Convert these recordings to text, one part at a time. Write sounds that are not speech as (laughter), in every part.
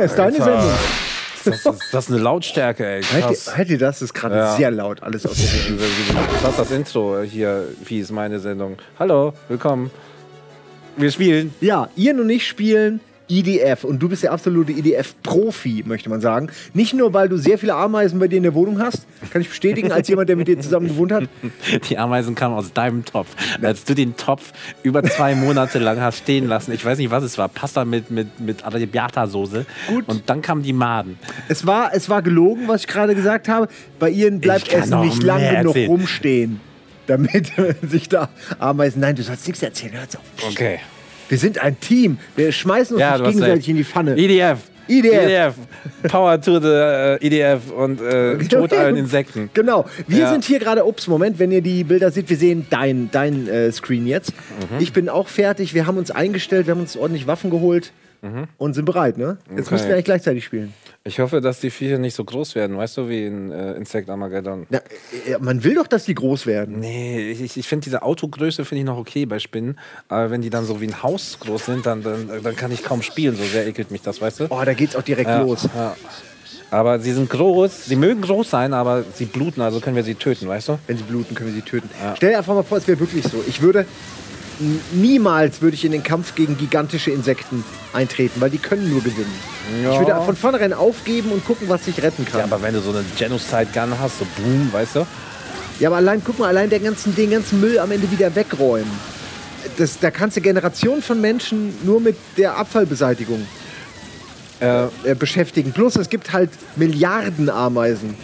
Gegner, ist deine. Sendung. Das ist, das ist eine Lautstärke, ey. Krass. halt dir das, das ist gerade Ja. sehr laut, alles aus. Krass, das Intro hier. Wie ist meine Sendung? Hallo, willkommen. Wir spielen. Ja, Ian und ich spielen EDF und du bist der absolute EDF-Profi, möchte man sagen. Nicht nur, weil du sehr viele Ameisen bei dir in der Wohnung hast, kann ich bestätigen, als jemand, der mit dir zusammen gewohnt hat. (laughs) Die Ameisen kamen aus deinem Topf. Als du den Topf über zwei Monate lang hast stehen lassen, ich weiß nicht, was es war, Pasta mit, mit, mit Arrabbiata-Soße. Gut. Und dann kamen die Maden. Es war, es war gelogen, was ich gerade gesagt habe. Bei Ian bleibt Essen noch nicht lang mehr genug rumstehen, damit (laughs) sich da Ameisen. Nein, du sollst nichts erzählen. Hör jetzt auf. Okay. Wir sind ein Team. Wir schmeißen uns Ja, nicht gegenseitig in die Pfanne. EDF. EDF. Power to the äh, EDF und äh, (laughs) Tod allen Insekten. Genau. Wir Ja. sind hier gerade, ups, Moment, wenn ihr die Bilder seht, wir sehen dein, dein äh, Screen jetzt. Mhm. Ich bin auch fertig, wir haben uns eingestellt, wir haben uns ordentlich Waffen geholt und sind bereit, ne? Jetzt Mhm. Okay. müssen wir eigentlich gleichzeitig spielen. Ich hoffe, dass die Viecher nicht so groß werden, weißt du, wie in äh, Insect Armageddon. Na, äh, man will doch, dass die groß werden. Nee, ich, ich finde diese Autogröße finde ich noch okay bei Spinnen, aber wenn die dann so wie ein Haus groß sind, dann, dann, dann kann ich kaum spielen, so sehr ekelt mich das, weißt du? Oh, da geht's auch direkt Ja, los. ja. Aber sie sind groß, sie mögen groß sein, aber sie bluten, also können wir sie töten, weißt du? Wenn sie bluten, können wir sie töten. Ja. Stell dir einfach mal vor, es wäre wirklich so. Ich würde niemals würde ich in den Kampf gegen gigantische Insekten eintreten, weil die können nur gewinnen. Ja. Ich würde von vornherein aufgeben und gucken, was sich retten kann. Ja, aber wenn du so eine Genocide-Gun hast, so boom, weißt du? Ja, aber allein, guck mal, allein den ganzen, den ganzen Müll am Ende wieder wegräumen. Das, da kannst du Generationen von Menschen nur mit der Abfallbeseitigung Äh, äh, beschäftigen. Plus es gibt halt Milliarden Ameisen.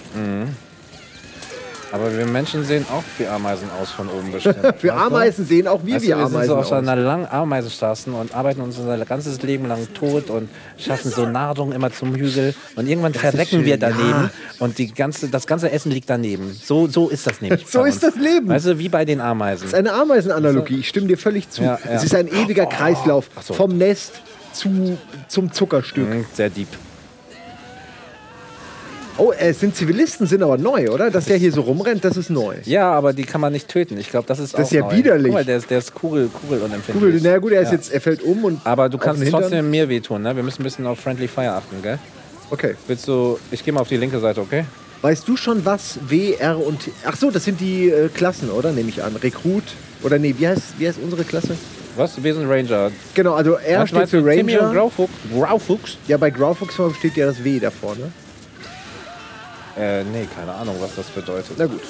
Aber wir Menschen sehen auch wie Ameisen aus von oben bestimmt. (laughs) Für weißt du? Ameisen sehen auch wir Weißt wie du, wir sind Ameisen so auf so einer langen Ameisenstraße und arbeiten uns unser ganzes Leben lang tot und schaffen so Nahrung immer zum Hügel. Und irgendwann verrecken schön, wir daneben ja. und die ganze, das ganze Essen liegt daneben. So, so ist das nämlich. (laughs) So ist das Leben. Weißt du, wie bei den Ameisen. Das ist eine Ameisenanalogie. Ich stimme dir völlig zu. Ja, ja. Es ist ein ewiger Kreislauf Ach so. vom Nest zu, zum Zuckerstück. Mhm, Sehr deep. Oh, es sind Zivilisten, sind aber neu, oder? Dass der hier so rumrennt, das ist neu. Ja, aber die kann man nicht töten. Ich glaube, das ist Das ist auch ja neu. widerlich. Guck mal, der ist, der ist kugel, kugelunempfindlich. Kugel, na gut, er ist Ja. jetzt, er fällt um und. Aber du kannst trotzdem mir wehtun, ne? Wir müssen ein bisschen auf Friendly Fire achten, gell? Okay. Willst du. Ich gehe mal auf die linke Seite, okay? Weißt du schon, was W, R und T. Ach so, das sind die äh, Klassen, oder? Nehme ich an. Rekrut. Oder nee, wie heißt, wie heißt unsere Klasse? Was? Wir sind Ranger. Genau, also R Was steht für du, Timmy und Ranger. Graufuchs? Graufuchs? Ja, bei Graufuchs steht ja das W davor, ne? Äh, nee, keine Ahnung, was das bedeutet. Na gut.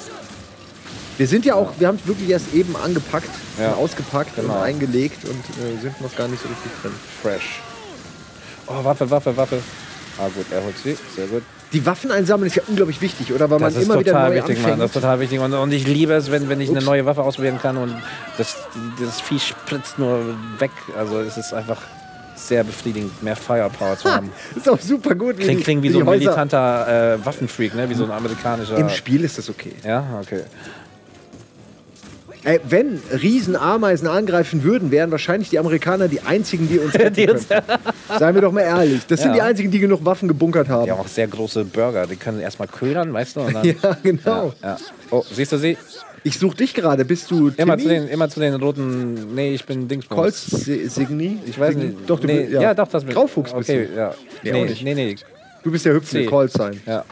Wir sind ja auch, wir haben es wirklich erst eben angepackt, Ja. und ausgepackt Genau. und eingelegt und äh, sind noch gar nicht so richtig drin. Fresh. Oh, Waffe, Waffe, Waffe. Ah, gut, er holt sie. Sehr gut. Die Waffen einsammeln ist ja unglaublich wichtig, oder? Weil Das man ist immer wieder total neu wichtig, Mann. anfängt. Das ist total wichtig. Und, und ich liebe es, wenn, wenn ich eine Ups. neue Waffe ausprobieren kann und das, das Vieh spritzt nur weg. Also es ist einfach sehr befriedigend, mehr Firepower zu Ha, haben. ist auch super gut. Klingt, klingt wie die so ein Häuser- militanter äh, Waffenfreak, ne? wie so ein amerikanischer. Im Spiel ist das okay. Ja, okay. Ey, wenn Riesenameisen angreifen würden, wären wahrscheinlich die Amerikaner die einzigen, die uns (laughs) retten könnten. Seien wir doch mal ehrlich. Das sind Ja. die einzigen, die genug Waffen gebunkert haben. Die haben auch sehr große Burger. Die können erstmal ködern, weißt du? Dann, (laughs) Ja, genau. ja. Oh, siehst du sie? Ich suche dich gerade. Bist du Immer Timmy? zu, den, immer zu den roten. Nee, ich bin Dingsbums. Colts Si- Signy? Ich weiß nicht. Doch, du nee, bist, ja. doch, das bin Graufuchs bist okay, du. ja. Nee, Nee, nicht. nee, nee. Du bist der hübsche C. Colt sein. Ja.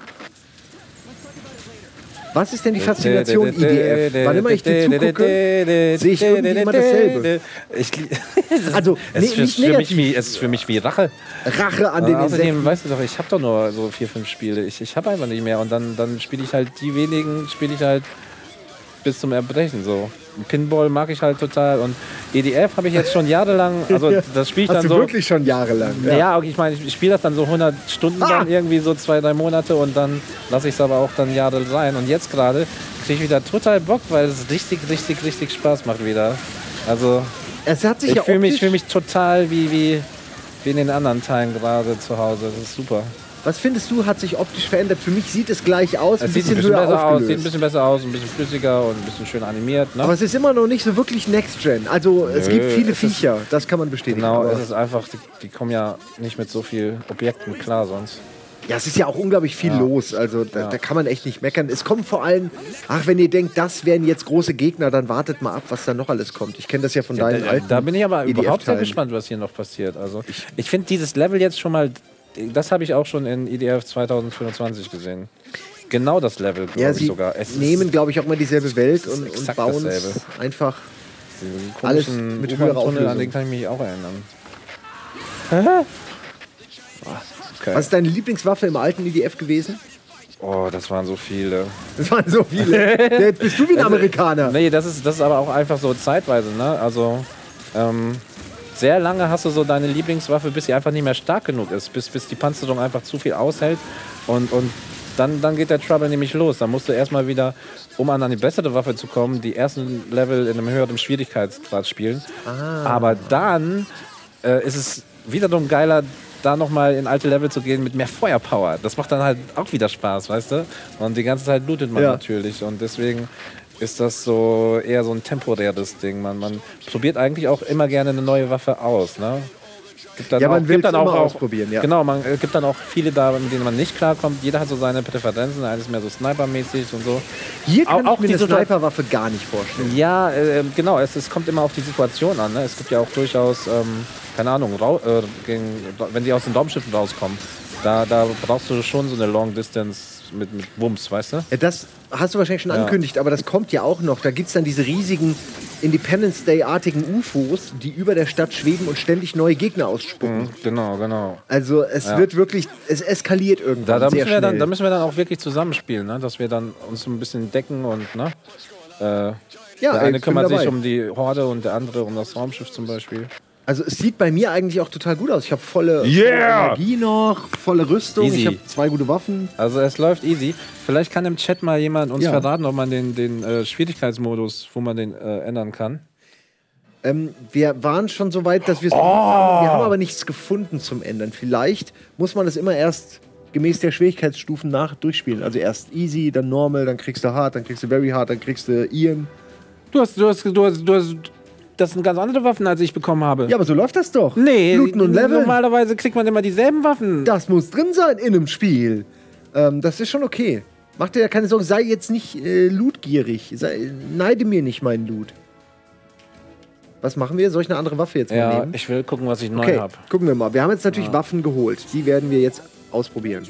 Was ist denn die Faszination IDF? Wann immer ich dir zugucke, sehe ich irgendwie immer dasselbe. Ich, (laughs) Also, es, nee, ist nicht für, mich wie, es ist für mich wie Rache. Rache an den außerdem, Insekten. weißt du doch, ich habe doch nur so vier, fünf Spiele. Ich, ich habe einfach nicht mehr. Und dann, dann spiele ich halt die wenigen, spiele ich halt bis zum Erbrechen. So. Pinball mag ich halt total. Und EDF habe ich jetzt schon jahrelang, also (laughs) das spiele ich Hast dann du so. wirklich schon jahrelang. Ja, okay, ich meine, ich spiele das dann so 100 Stunden Ah! dann irgendwie so zwei, drei Monate und dann lasse ich es aber auch dann Jahre sein. Und jetzt gerade kriege ich wieder total Bock, weil es richtig, richtig, richtig Spaß macht wieder. Also Es hat sich ich ja fühle mich, fühl mich total wie, wie, wie in den anderen Teilen gerade zu Hause. Das ist super. Was findest du, hat sich optisch verändert? Für mich sieht es gleich aus, ein Es sieht bisschen, ein bisschen höher besser aus, sieht ein bisschen besser aus, ein bisschen flüssiger und ein bisschen schön animiert. Ne? Aber es ist immer noch nicht so wirklich Next Gen. Also es Nö, gibt viele es ist- Viecher, das kann man bestätigen. Genau, es ist einfach, die, die kommen ja nicht mit so viel Objekten klar sonst. Ja, es ist ja auch unglaublich viel Ja. los. Also da, Ja. da kann man echt nicht meckern. Es kommt vor allem, ach, wenn ihr denkt, das wären jetzt große Gegner, dann wartet mal ab, was da noch alles kommt. Ich kenne das ja von deinen da, alten. da bin ich aber überhaupt sehr EDF-Teilen. gespannt, was hier noch passiert. Also ich finde dieses Level jetzt schon mal das habe ich auch schon in IDF 2025 gesehen. Genau das Level, glaube Ja, ich sogar. Es nehmen, glaube ich, auch mal dieselbe Welt und, und bauen einfach. alles mit höherer U-Bahn-Tunnel, an Auflösung. den kann ich mich auch erinnern. Okay. Was ist deine Lieblingswaffe im alten IDF gewesen? Oh, das waren so viele. Das waren so viele. (laughs) Jetzt bist du wie ein Amerikaner. Nee, das ist, das ist aber auch einfach so zeitweise, ne? Also, ähm, sehr lange hast du so deine Lieblingswaffe, bis sie einfach nicht mehr stark genug ist, bis, bis die Panzerung einfach zu viel aushält und, und dann, dann geht der Trouble nämlich los. Dann musst du erstmal wieder, um an eine bessere Waffe zu kommen, die ersten Level in einem höheren Schwierigkeitsgrad spielen. Aber dann äh, ist es wiederum geiler, da nochmal in alte Level zu gehen mit mehr Feuerpower. Das macht dann halt auch wieder Spaß, weißt du? Und die ganze Zeit lootet man Ja. natürlich. Und deswegen ist das so eher so ein temporäres Ding. Man, man probiert eigentlich auch immer gerne eine neue Waffe aus. Ne? Gibt dann Ja, man auch, gibt dann auch, auch ausprobieren, ja. Genau, man äh, gibt dann auch viele da, mit denen man nicht klarkommt. Jeder hat so seine Präferenzen. Einer ist mehr so Sniper-mäßig und so. Hier kann Auch- ich auch mir diese- Sniperwaffe gar nicht vorstellen. Ja, äh, genau. Es, es kommt immer auf die Situation an. Ne? Es gibt ja auch durchaus, ähm, keine Ahnung, äh, gegen, wenn die aus den Raumschiffen rauskommen, da, da brauchst du schon so eine Long Distance mit, mit Wumms, weißt du? Ja, das hast du wahrscheinlich schon Ja. angekündigt, aber das kommt ja auch noch. Da gibt es dann diese riesigen Independence Day-artigen UFOs, die über der Stadt schweben und ständig neue Gegner ausspucken. Genau, genau. Also es Ja. wird wirklich, es eskaliert Da, irgendwann da, sehr müssen wir dann, da müssen wir dann auch wirklich zusammenspielen, ne? dass wir dann uns so ein bisschen decken und ne? Äh, ja, der eine kümmert sich um die Horde und der andere um das Raumschiff zum Beispiel. Also es sieht bei mir eigentlich auch total gut aus. Ich habe volle, Yeah! volle Energie noch, volle Rüstung, Easy. ich habe zwei gute Waffen. Also es läuft easy. Vielleicht kann im Chat mal jemand uns Ja. verraten, ob man den, den äh, Schwierigkeitsmodus, wo man den äh, ändern kann. Ähm, wir waren schon so weit, dass wir es Oh! haben. Wir haben aber nichts gefunden zum Ändern. Vielleicht muss man das immer erst gemäß der Schwierigkeitsstufen nach durchspielen. Also erst easy, dann normal, dann kriegst du hard, dann kriegst du very hard, dann kriegst du Ian. Du hast, du hast, du hast, du hast, das sind ganz andere Waffen, als ich bekommen habe. Ja, aber so läuft das doch. nee, Looten und Leveln. normalerweise kriegt man immer dieselben Waffen. Das muss drin sein in einem Spiel. Ähm, das ist schon okay. Mach dir ja keine Sorgen, sei jetzt nicht äh, lootgierig. Sei, neide mir nicht meinen Loot. Was machen wir? Soll ich eine andere Waffe jetzt mal ja, nehmen? ich will gucken, was ich neu Okay, habe. gucken wir mal. Wir haben jetzt natürlich Waffen geholt. Die werden wir jetzt ausprobieren.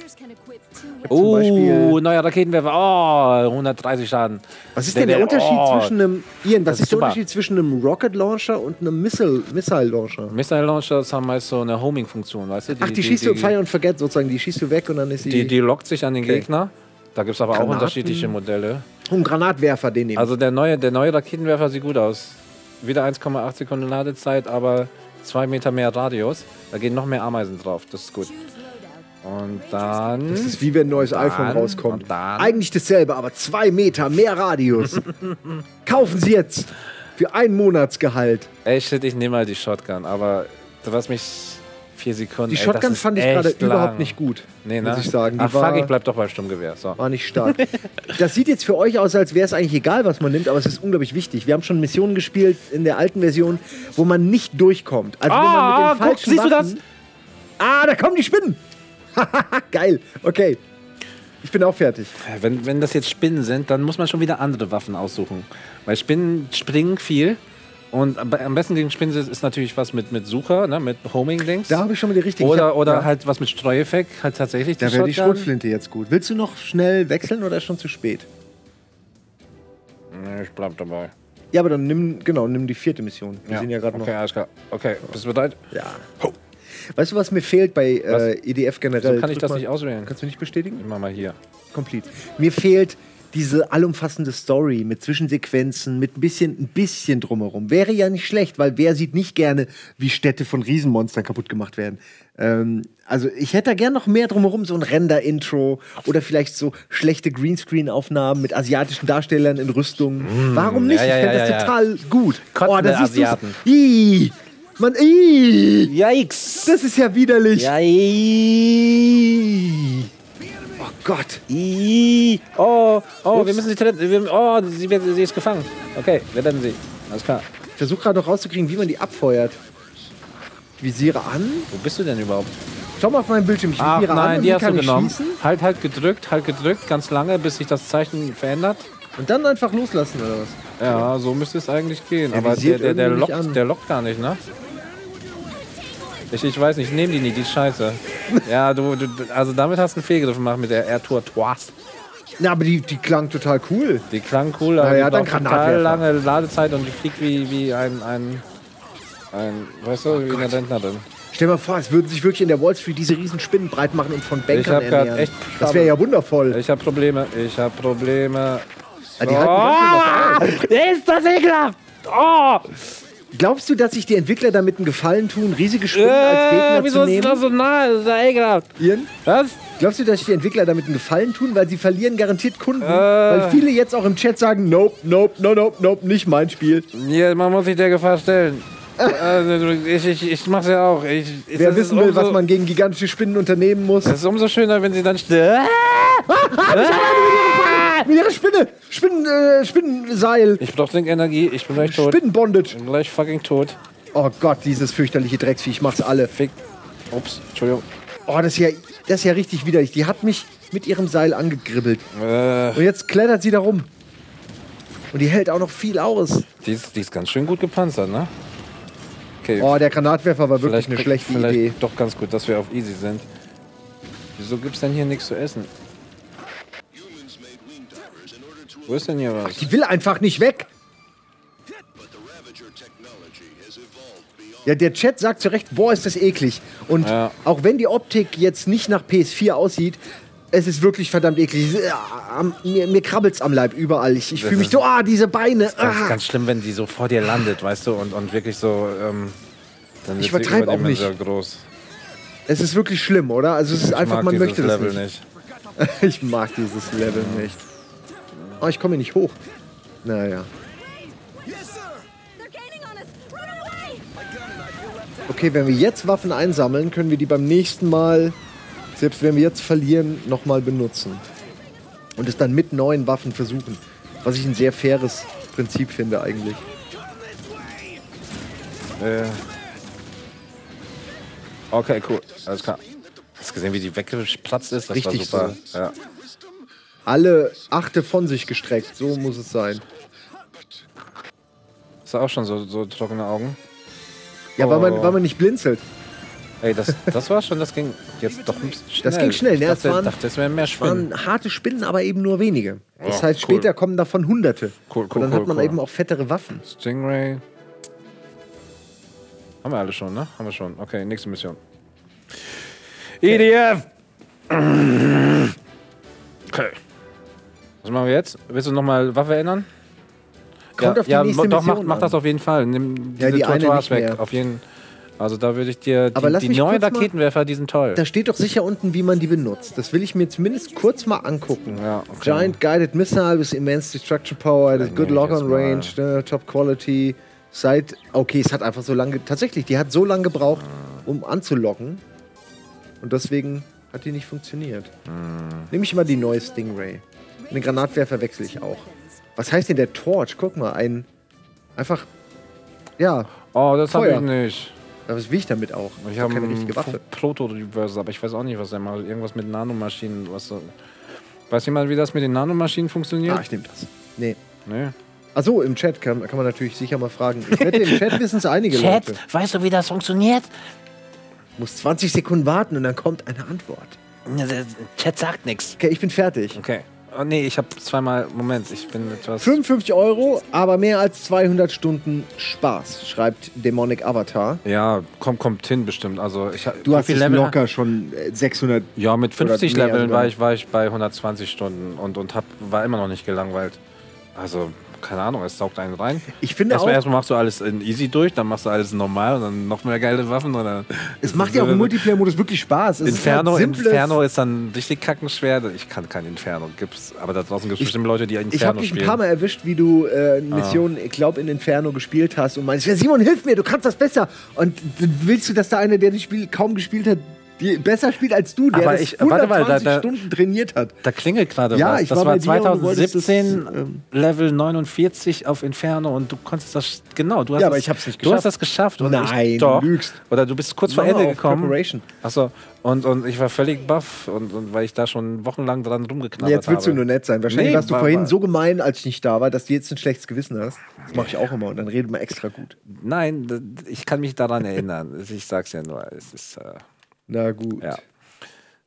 Oh, neuer Raketenwerfer. Oh, 130 Schaden. Was ist denn der, Unterschied oh, zwischen einem Ian, was ist ist der. Unterschied zwischen einem Rocket Launcher und einem Missile, Missile Launcher? Missile Launchers haben meist so eine Homing-Funktion, weißt du? Ach, die, schießt du Fire and Forget sozusagen, die schießt du weg und dann ist sie. Die, die lockt sich an den Okay. Gegner. Da gibt es aber Granaten. auch unterschiedliche Modelle. um Granatwerfer, den nehmen. Also der neue, der neue Raketenwerfer sieht gut aus. Wieder 1,8 Sekunden Ladezeit, aber 2 Meter mehr Radius. Da gehen noch mehr Ameisen drauf. Das ist gut. Und dann. das ist wie wenn ein neues Dann- iPhone rauskommt. Eigentlich dasselbe, aber zwei Meter mehr Radius. (laughs) Kaufen Sie jetzt für ein Monatsgehalt. Ey, shit, ich nehme mal die Shotgun, aber was mich vier Sekunden. Die ey, Shotgun das ist fand ich gerade überhaupt nicht gut. Nee, ne? muss ich sagen. Die Ach, war, fuck, ich bleib doch beim Stummgewehr. So. war nicht stark. (laughs) Das sieht jetzt für euch aus, als wäre es eigentlich egal, was man nimmt, aber es ist unglaublich wichtig. Wir haben schon Missionen gespielt in der alten Version, wo man nicht durchkommt. Also wo man Ah, mit den guck, falschen siehst du Waffen, Ah, da kommen die Spinnen. (laughs) Geil. Okay. Ich bin auch fertig. Wenn, wenn das jetzt Spinnen sind, dann muss man schon wieder andere Waffen aussuchen. Weil Spinnen springen viel. Und am besten gegen Spinnen ist, natürlich was mit, mit Sucher, ne, mit Homing-Dings. Da habe ich schon mal die richtige. ich Oder, hab- oder ja. halt was mit Streueffekt, halt tatsächlich Da wäre die. Schrotflinte jetzt gut. Willst du noch schnell wechseln oder ist schon zu spät? Nee, ich bleib dabei. Ja, aber dann nimm, genau, nimm die vierte Mission. Wir sind ja gerade okay, noch. alles klar. Okay, bist du bereit? Ja. Weißt du, was mir fehlt bei äh, EDF generell? So kann ich das mal- nicht auswählen. Kannst du nicht bestätigen? Ich mach mal hier. Complete. Mir fehlt diese allumfassende Story mit Zwischensequenzen, mit ein bisschen, ein bisschen drumherum. Wäre ja nicht schlecht, weil wer sieht nicht gerne, wie Städte von Riesenmonstern kaputt gemacht werden. Ähm, also ich hätte da gern noch mehr drumherum, so ein Render-Intro oder vielleicht so schlechte Greenscreen-Aufnahmen mit asiatischen Darstellern in Rüstung. Warum nicht? Ja, ja, ich fände ja, das total gut. Kotzende da siehst. Asiaten. Ih, Mann, ih, Yikes! das ist ja widerlich. Yikes! Oh Gott. Ih. Oh, oh, Ups. wir müssen sie. Wir, oh, sie, sie ist gefangen. Okay, wir retten sie. Alles klar. Ich versuche gerade noch rauszukriegen, wie man die abfeuert. Visiere an. Wo bist du denn überhaupt? Schau mal auf meinen Bildschirm. Ich Ach visiere an nein, und die hast du genommen. schießen Halt, halt gedrückt, halt gedrückt, ganz lange, bis sich das Zeichen verändert. und dann einfach loslassen oder was? Ja, so müsste es eigentlich gehen. Er Aber der, der, der, lockt, der lockt gar nicht, ne? Ich, ich weiß nicht, ich nehme die nicht, die ist scheiße. Ja, du, du, also damit hast du einen Fehlgriff gemacht mit der Air Tour Toise. Na, aber die, die klang total cool. Die klang cool, aber Naja, die dann total lange Ladezeit und die fliegt wie, wie ein, ein, ein, weißt du, wie eine Rentnerin. Stell dir mal vor, es würden sich wirklich in der Wall Street diese riesen Spinnen breit machen und von Bankern Ich hab ernähren. echt das wäre ja wundervoll. Ich habe Probleme, ich habe Probleme. Ah, die aus. (laughs) Ist das ekelhaft! Oh! Glaubst du, dass sich die Entwickler damit einen Gefallen tun, riesige Spinnen als Gegner Äh, wieso zu ist nehmen? das so nah? Das ist ja ekelhaft. Ian? Was? Glaubst du, dass sich die Entwickler damit einen Gefallen tun, weil sie verlieren garantiert Kunden? Äh. Weil viele jetzt auch im Chat sagen, nope, nope, no, nope, nope, nicht mein Spiel. Ja, man muss sich der Gefahr stellen. also, ich, ich, ich mach's ja auch. Ich, ich, Wer wissen ist will, umso, was man gegen gigantische Spinnen unternehmen muss. Es ist umso schöner, wenn sie dann still. (laughs) Mit ihrer Spinne! Spinnen, äh, Spinnenseil! Ich brauch dringend Energie, ich bin gleich tot. Spinnenbondage! Ich bin gleich fucking tot. Oh Gott, dieses fürchterliche Drecksvieh, ich mach's alle. Fick. Ups, Entschuldigung. Oh, das ist ja, das ist ja richtig widerlich. Die hat mich mit ihrem Seil angegribbelt. Äh, Und jetzt klettert sie da rum. Und die hält auch noch viel aus. die, ist, die ist ganz schön gut gepanzert, ne? Okay, Oh, der Granatwerfer war wirklich vielleicht, eine schlechte vielleicht Idee. doch ganz gut, dass wir auf easy sind. Wieso gibt's denn hier nichts zu essen? Wo ist denn hier was? Die will einfach nicht weg. Ja, der Chat sagt zu Recht, boah, ist das eklig. Und Ja. auch wenn die Optik jetzt nicht nach PS4 aussieht, es ist wirklich verdammt eklig. Am- Mir, mir krabbelt's am Leib überall. Ich, ich Das fühle mich ist- so, ah, diese Beine. Ganz, Ah. ganz schlimm, wenn die so vor dir landet, weißt du, und, und wirklich so. Ähm, dann Ich wird sie übertreib auch nicht. groß. Es ist wirklich schlimm, oder? Also es ist Ich einfach, man möchte das Level nicht. nicht. (laughs) Ich mag dieses Level nicht. Oh, ich komme hier nicht hoch. Naja. Okay, wenn wir jetzt Waffen einsammeln, können wir die beim nächsten Mal, selbst wenn wir jetzt verlieren, nochmal benutzen. Und es dann mit neuen Waffen versuchen. Was ich ein sehr faires Prinzip finde eigentlich. Äh. Okay, cool. Alles klar. Hast du gesehen, wie die weggeplatzt ist? Das Richtig war super. Ja. Alle Achte von sich gestreckt, so muss es sein. Hast du auch schon so, so trockene Augen? Ja, weil, man, Oh. weil man nicht blinzelt. Ey, das, das war schon, das ging jetzt doch ein bisschen schnell. Das ging schnell, Ich ne? Es dachte, waren- dachte, es wären mehr Spinnen. waren harte Spinnen, aber eben nur wenige. Das Ja, heißt, cool. später kommen davon Hunderte. Cool, cool, Und dann cool, hat man cool. eben auch fettere Waffen. Stingray. Haben wir alle schon, ne? Haben wir schon. Okay, nächste Mission. EDF! Okay. (clears throat) Was machen wir jetzt? Willst du nochmal Waffe ändern? Kommt ja, auf die ja, nächste doch, mach, Mission mach das auf jeden Fall. Nimm Ja, diese die eine Tortoise nicht weg. mehr. Auf jeden Also da würde ich dir. Aber Die, lass die mich neuen mal- Raketenwerfer, die sind toll. Da steht doch sicher unten, wie man die benutzt. Das will ich mir zumindest kurz mal angucken. Ja, okay. Giant Guided Missile with immense destruction power, Dann good nehm ich lock jetzt on mal- range, äh, top quality. Seit, okay, es hat einfach so lange, tatsächlich, die hat so lange gebraucht, um anzulocken. Und deswegen hat die nicht funktioniert. Hm. Nehme ich mal die neue Stingray. Den Granatwerfer wechsle ich auch. Was heißt denn der Torch? Guck mal, ein. Einfach. Ja, Oh, das habe ich nicht. was will ich damit auch? Ich habe keine richtige Waffe. Proto-Reverser, aber ich weiß auch nicht, was er macht. Irgendwas mit Nanomaschinen. Was. Weiß jemand, wie das mit den Nanomaschinen funktioniert? Ah, ich nehme das. Nee. nee. Achso, im Chat kann, kann man natürlich sicher mal fragen. Ich wette, im Chat (laughs) wissen es einige Chat, Leute. weißt du, wie das funktioniert? Muss 20 Sekunden warten und dann kommt eine Antwort. Der Chat sagt nichts. Okay, ich bin fertig. Okay. Oh, nee, ich habe zweimal. Moment, ich bin etwas. 55 Euro, aber mehr als 200 Stunden Spaß, schreibt Demonic Avatar. Ja, kommt, kommt hin bestimmt. Also ich Du hast Level- locker schon äh, 600. Ja, mit 50 Oder mehr Leveln war ich, war ich bei 120 Stunden und, und hab, war immer noch nicht gelangweilt. Also, keine Ahnung, es saugt einen rein. Ich finde Erstmal, auch, erstmal machst du alles in easy durch, dann machst du alles normal und dann noch mehr geile Waffen. Oder es macht ja auch im Multiplayer-Modus wirklich Spaß. Es Inferno, ist halt Inferno ist dann richtig kackenschwer. Ich kann kein Inferno, gibt's, aber da draußen gibt es Ich- bestimmt Leute, die Ich habe Inferno dich ein spielen. paar Mal erwischt, wie du äh, eine Mission, ich glaube, in Inferno gespielt hast und meinst, ja, Simon, hilf mir, du kannst das besser. Und willst du, dass da einer, der das Spiel kaum gespielt hat, die besser spielt als du, der Aber das ich- warte mal, 120 da- Stunden trainiert hat. Da klingelt gerade Ja, was. ich das war war bei dir und du wolltest 2017, das, ähm, Level 49 auf Inferno und du konntest das. Genau, du hast Ja, aber ich hab's nicht Du hast geschafft. das geschafft. Und Nein, ich, doch. du lügst. Oder du bist kurz vor Ende gekommen. Achso, und, und ich war völlig baff, und, und weil ich da schon wochenlang dran rumgeknabbert Jetzt willst du habe. nur nett sein. Wahrscheinlich Nee, warst du war- vorhin war- so gemein, als ich nicht da war, dass du jetzt ein schlechtes Gewissen hast. Das mache ich auch immer und dann redet man extra gut. Nein, ich kann mich daran erinnern. Ich sag's ja nur. Es ist. Äh, Na gut. Ja.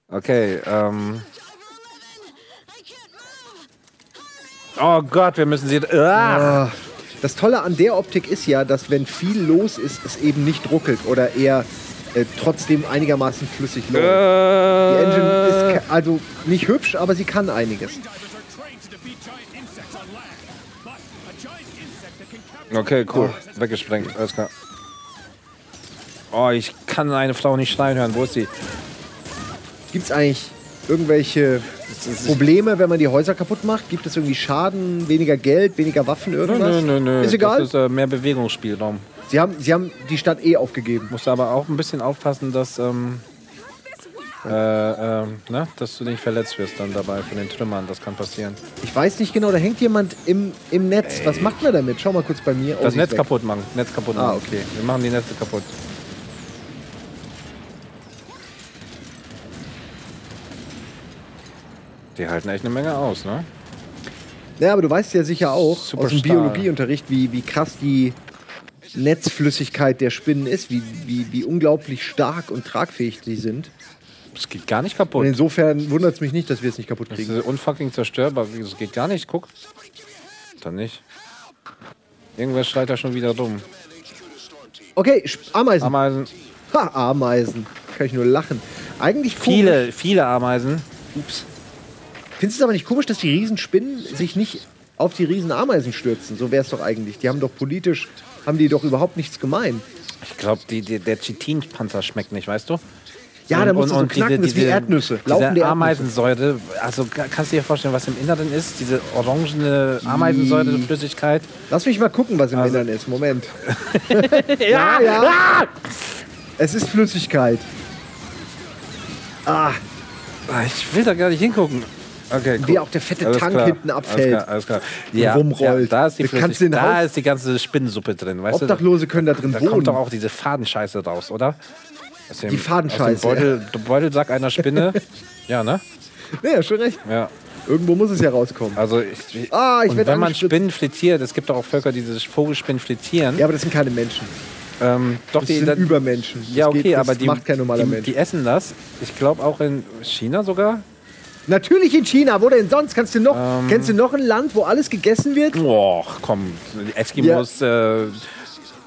Okay, ähm. Oh Gott, wir müssen sie. Ah! Ah, Das Tolle an der Optik ist ja, dass wenn viel los ist, es eben nicht ruckelt oder eher äh, trotzdem einigermaßen flüssig läuft. Die Engine ist also nicht hübsch, aber sie kann einiges. Okay, cool. Weggesprengt, alles klar. Oh, ich kann eine Frau nicht schreien hören. Wo ist sie? Gibt es eigentlich irgendwelche Probleme, wenn man die Häuser kaputt macht? Gibt es irgendwie Schaden, weniger Geld, weniger Waffen, irgendwas? nö, nö, nö. Ist egal. Das ist äh, mehr Bewegungsspielraum. Sie, haben, sie haben die Stadt eh aufgegeben. Musst aber auch ein bisschen aufpassen, dass, ähm, äh, ähm, ne? dass du nicht verletzt wirst dann dabei von den Trümmern. Das kann passieren. Ich weiß nicht genau, da hängt jemand im, im Netz. Was macht man damit? Schau mal kurz bei mir. Oh, Das Netz weg. kaputt machen. Netz kaputt Ah, machen. okay. Wir machen die Netze kaputt. Die halten echt eine Menge aus, ne? Ja, aber du weißt ja sicher auch Super aus dem. Biologieunterricht, wie, wie krass die Netzflüssigkeit der Spinnen ist, wie, wie, wie unglaublich stark und tragfähig die sind. Es geht gar nicht Und kaputt. insofern wundert es mich nicht, dass wir es nicht kaputt Das kriegen. ist unfucking zerstörbar. Es geht gar nicht. Guck. Dann nicht. Irgendwer schreit da schon wieder rum. Okay, Ameisen. Ameisen. ha, Ameisen. Kann ich nur lachen. Eigentlich. Viele, viele Ameisen. Ups. Findest du es aber nicht komisch, dass die Riesenspinnen sich nicht auf die Riesenameisen stürzen? So wäre es doch eigentlich. Die haben doch politisch, haben die doch überhaupt nichts gemein. Ich glaube, der Chitinpanzer schmeckt nicht, weißt du? Ja, da du so knacken, das ist wie Erdnüsse. Laufende Diese. Ameisensäure, also ka- kannst du dir vorstellen, was im Inneren ist? Diese orangene Ameisensäure, Flüssigkeit. Lass mich mal gucken, was im Also- Innern ist. Moment. (laughs) ja, ja. Es ist Flüssigkeit. Ah, Ah, Ich will da gar nicht hingucken. Okay, cool. Wie auch der fette Alles Tank klar. hinten abfällt. Alles klar, alles klar. Ja, rumrollt. Ja, da ist die du in Da ist die ganze Spinnensuppe drin, weißt Obdachlose können da drin du? Da wohnen. kommt doch auch diese Fadenscheiße raus, oder? Aus dem, Die Fadenscheiße, Aus dem Beutel, Beutelsack einer Spinne. (laughs) ja, ne? Ja, schon recht. Ja. Irgendwo muss es ja rauskommen. Also ich, Ah, ich und wenn man. Spinnen frittiert, es gibt doch auch Völker, die diese Vogelspinnen frittieren. Ja, aber das sind keine Menschen. ähm, doch Das die, sind da- Übermenschen. Das Ja, okay, geht, aber die, macht kein normaler die, Mensch. die essen das. Ich glaube auch in China sogar. Natürlich in China. Wo denn sonst? Kannst du noch, Ähm. kennst du noch ein Land, wo alles gegessen wird? Boah, komm, die Eskimos äh,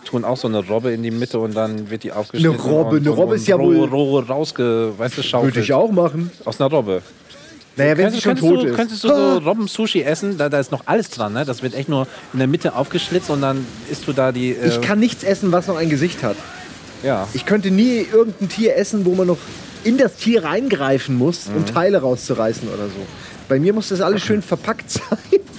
tun auch so eine Robbe in die Mitte und dann wird die aufgeschnitten. Eine Robbe, und, eine und, Robbe und ist ja roh, wohl- roh rausge, weißt du. Würde ich auch machen. Aus einer Robbe. Naja, wenn sie Könntest, schon könntest, tot du, ist. könntest du so (laughs) Robben-Sushi essen? Da, da ist noch alles dran, ne? Das wird echt nur in der Mitte aufgeschlitzt und dann isst du da die. Äh, Ich kann nichts essen, was noch ein Gesicht hat. ja. Ich könnte nie irgendein Tier essen, wo man noch in das Tier reingreifen muss, um Mhm. Teile rauszureißen oder so. Bei mir muss das alles schön verpackt sein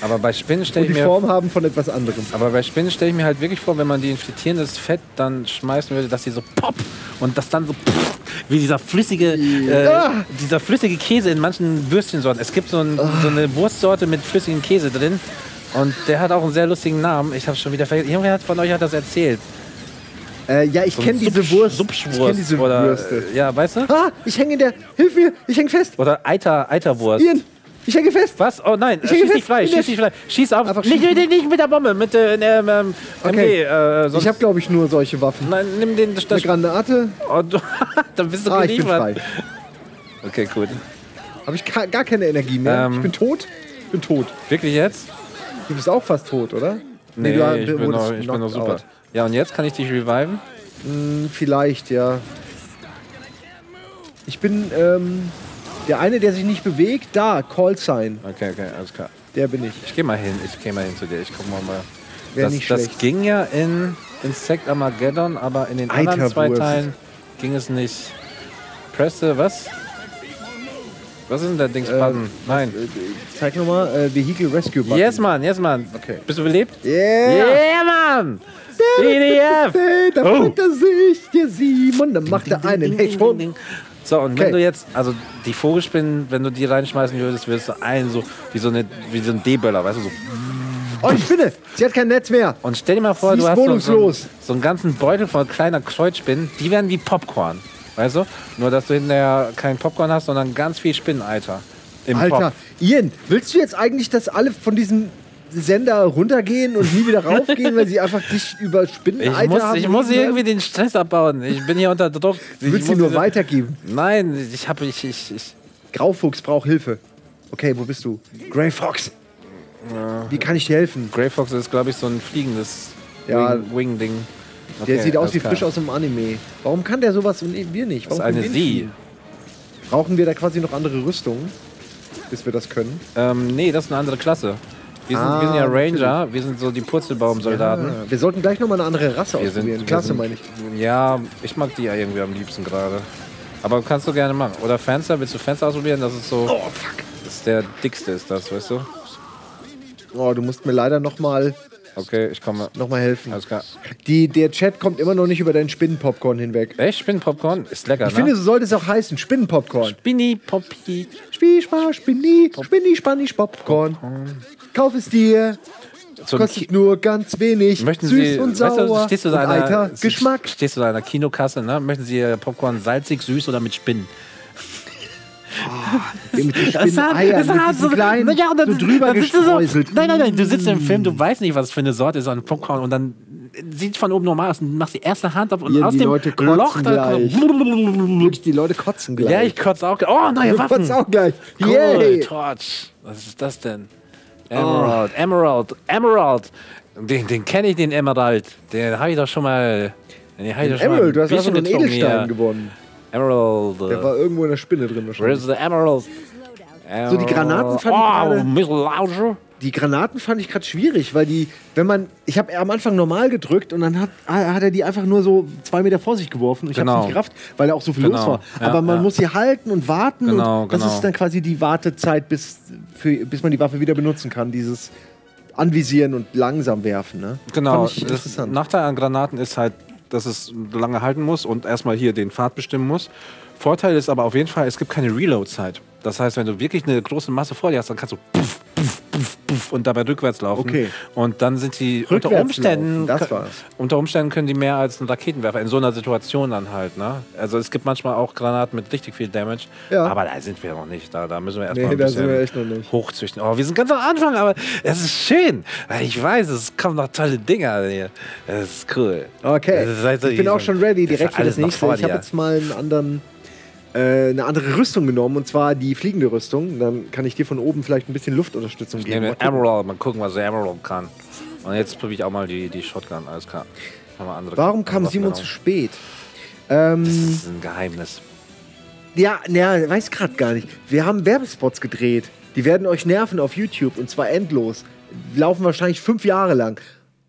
Aber bei Spinnen stelle ich die mir Form haben von etwas anderem. Aber bei Spinnen stelle ich mir halt wirklich vor, wenn man die in frittierendes Fett dann schmeißen würde, dass die so pop und das dann so pff, wie dieser flüssige, äh, Ah. dieser flüssige Käse in manchen Würstchensorten. Es gibt so, ein, so eine Wurstsorte mit flüssigem Käse drin und der hat auch einen sehr lustigen Namen. Ich habe schon wieder vergessen. Irgendwer von euch hat das erzählt. Äh, ja, ich So kenne diese Wurst. Ich Supschwurst kenne diese oder, Würste. äh, Ja, weißt du? Ah, ich hänge in der. Hilf mir, ich hänge fest. Oder Eiter, Eiterwurst. Ian, ich hänge fest. Was? Oh nein, Ich schieß nicht frei, schieß nicht frei. Schieß auf. Einfach Nicht, nicht, nicht mit der Bombe, mit äh, ähm, ähm, Okay. MG. Äh, Ich habe, glaube ich, nur solche Waffen. Nein, nimm den. Das, Eine Granate. Oh, du, (laughs) dann bist du Ah, ich geliefert. frei. Okay, gut. Habe ich gar keine Energie mehr. Ähm. ich bin tot. Ich bin tot. Wirklich jetzt? Du bist auch fast tot, oder? Nee, du ich, bin noch, ich bin noch super. out. Ja, und jetzt kann ich dich reviven? Hm, Vielleicht, ja. Ich bin ähm, der eine, der sich nicht bewegt. Da, Call Sign. Okay, okay, alles klar. Der bin ich. Ich geh mal hin, ich geh mal hin zu dir. Ich guck mal mal. Wär Das, nicht das schlecht. ging ja in Insect Armageddon, aber in den anderen zwei. Teilen ging es nicht. Presse, was? Was ist denn der Dings Button? Nein. Äh, zeig nochmal. Äh, Vehicle Rescue Button. Yes, Mann, yes, Mann. Okay. Bist du belebt? Yeah! Yeah, Mann! Hey, da Oh. freut er sich, der Simon. Dann macht er einen Hechtschwung. So, und Okay. wenn du jetzt, also die Vogelspinnen, wenn du die reinschmeißen würdest, würdest du einen so, wie so, eine, wie so ein D-Böller, weißt du, so. Oh, ich Spinne. Sie hat kein Netz mehr. Und stell dir mal vor, Sie du hast so, so, wohnungslos. so einen ganzen Beutel voll kleiner Kreuzspinnen, die werden wie Popcorn, weißt du? Nur, dass du hinterher kein Popcorn hast, sondern ganz viel Spinneneiter. Im Alter, Topf. Ian, willst du jetzt eigentlich, dass alle von diesen Sender runtergehen und nie wieder (laughs) raufgehen, weil sie einfach dich über Spinnen Ich muss, ich muss irgendwie den Stress abbauen. Ich bin hier unter Druck. Du Ich willst sie nur diese- weitergeben. Nein, ich habe ich, ich, ich Graufuchs braucht Hilfe. Okay, wo bist du? Grey Fox. Wie kann ich dir helfen? Grey Fox ist glaube ich so ein fliegendes Ja. Wing- Wing-Ding. Der Okay, sieht aus wie klar. frisch aus dem Anime. Warum kann der sowas und wir nicht? Das ist Warum eine Sie. Brauchen wir da quasi noch andere Rüstungen, bis wir das können? Ähm, nee, das ist eine andere Klasse. Wir sind, wir sind ja Ah, Ranger, wir sind so die Purzelbaum-Soldaten. Ah, wir sollten gleich noch mal eine andere Rasse Wir sind, ausprobieren. wir Klasse sind, meine ich. Ja, ich mag die ja irgendwie am liebsten gerade. Aber kannst du gerne machen. Oder Fenster, willst du Fenster ausprobieren? Das ist so. Oh, fuck. Das ist der dickste, ist das, weißt du? Oh, du musst mir leider noch mal, Okay, ich komme. noch mal helfen. Alles klar. Die, der Chat kommt immer noch nicht über deinen Spinnenpopcorn hinweg. Echt? Spinnenpopcorn? Ist lecker, Ich ne? finde, so sollte es auch heißen. Spinnenpopcorn. Spinni Poppy. Spie, Spar, Spinni, Spinni, Spanni, Popcorn. Kauf es dir. So Kostet Ki- nur ganz wenig. Möchten Süß Sie, und weißt sauer. du, stehst du und da einer, Alter, Geschmack. Stehst du da in einer Kinokasse, ne? Möchten Sie Ihr Popcorn salzig, süß oder mit Spinnen? Den Spinneneiern, mit diesen kleinen, ja, und dann, so drüber dann gestreuselt. So, nein, nein, nein, du sitzt im Film, du weißt nicht, was für eine Sorte ist an Popcorn und dann sieht von oben normal aus und machst die erste Hand auf und Ja, aus dem Leute Loch da gleich. Die Leute kotzen gleich. Ja, ich kotze auch. Oh, neue Du Waffen. kotzt auch gleich. Cool, Yay. Torch. Was ist das denn? Emerald, Emerald, Emerald. Den, den kenne ich, den Emerald. Den habe ich doch schon mal. Den ich doch schon mal Emerald, du hast also bisschen einen Edelstein hier. gewonnen. Emerald. Der war irgendwo in der Spinne drin Where's wahrscheinlich. the Emerald? So, die Granaten fand ich oh, gerade- bisschen lauter. Die Granaten fand ich gerade schwierig, weil die, wenn man, ich habe am Anfang normal gedrückt und dann hat, hat er die einfach nur so zwei Meter vor sich geworfen. Ich Genau. habe nicht gerafft, weil da auch so viel Genau. los war. Ja, Aber man ja. muss sie halten und warten Genau, und das genau. ist dann quasi die Wartezeit, bis, für, bis man die Waffe wieder benutzen kann. Dieses Anvisieren und langsam werfen. Ne? Genau. Fand ich Das interessant. Nachteil an Granaten ist halt, dass es lange halten muss und erstmal hier den Pfad bestimmen muss. Vorteil ist aber auf jeden Fall, es gibt keine Reload-Zeit. Das heißt, wenn du wirklich eine große Masse vor dir hast, dann kannst du puff, puff, puff, puff und dabei rückwärts laufen. Okay. Und dann sind die unter Umständen, laufen, das war's. unter Umständen können die mehr als ein Raketenwerfer in so einer Situation dann halt. Ne? Also es gibt manchmal auch Granaten mit richtig viel Damage. Ja. Aber da sind wir noch nicht. Da, da müssen wir erstmal Nee, ein bisschen hochzüchten. Oh, wir sind ganz am Anfang, aber es ist schön. Ich weiß, es kommen noch tolle Dinger hier. Das ist cool. Okay, Das ist halt so ich bin auch schon ready, direkt für das nächste. Ich habe jetzt mal einen anderen, äh, eine andere Rüstung genommen und zwar die fliegende Rüstung. Dann kann ich dir von oben vielleicht ein bisschen Luftunterstützung Ich geben. nehme den. Emerald, mal gucken, was der Emerald kann. Und jetzt probiere ich auch mal die, die Shotgun, alles klar. Warum kam Simon zu spät? Ähm, Das ist ein Geheimnis. ja, na, weiß gerade gar nicht. Wir haben Werbespots gedreht. Die werden euch nerven auf YouTube und zwar endlos. Laufen wahrscheinlich fünf Jahre lang.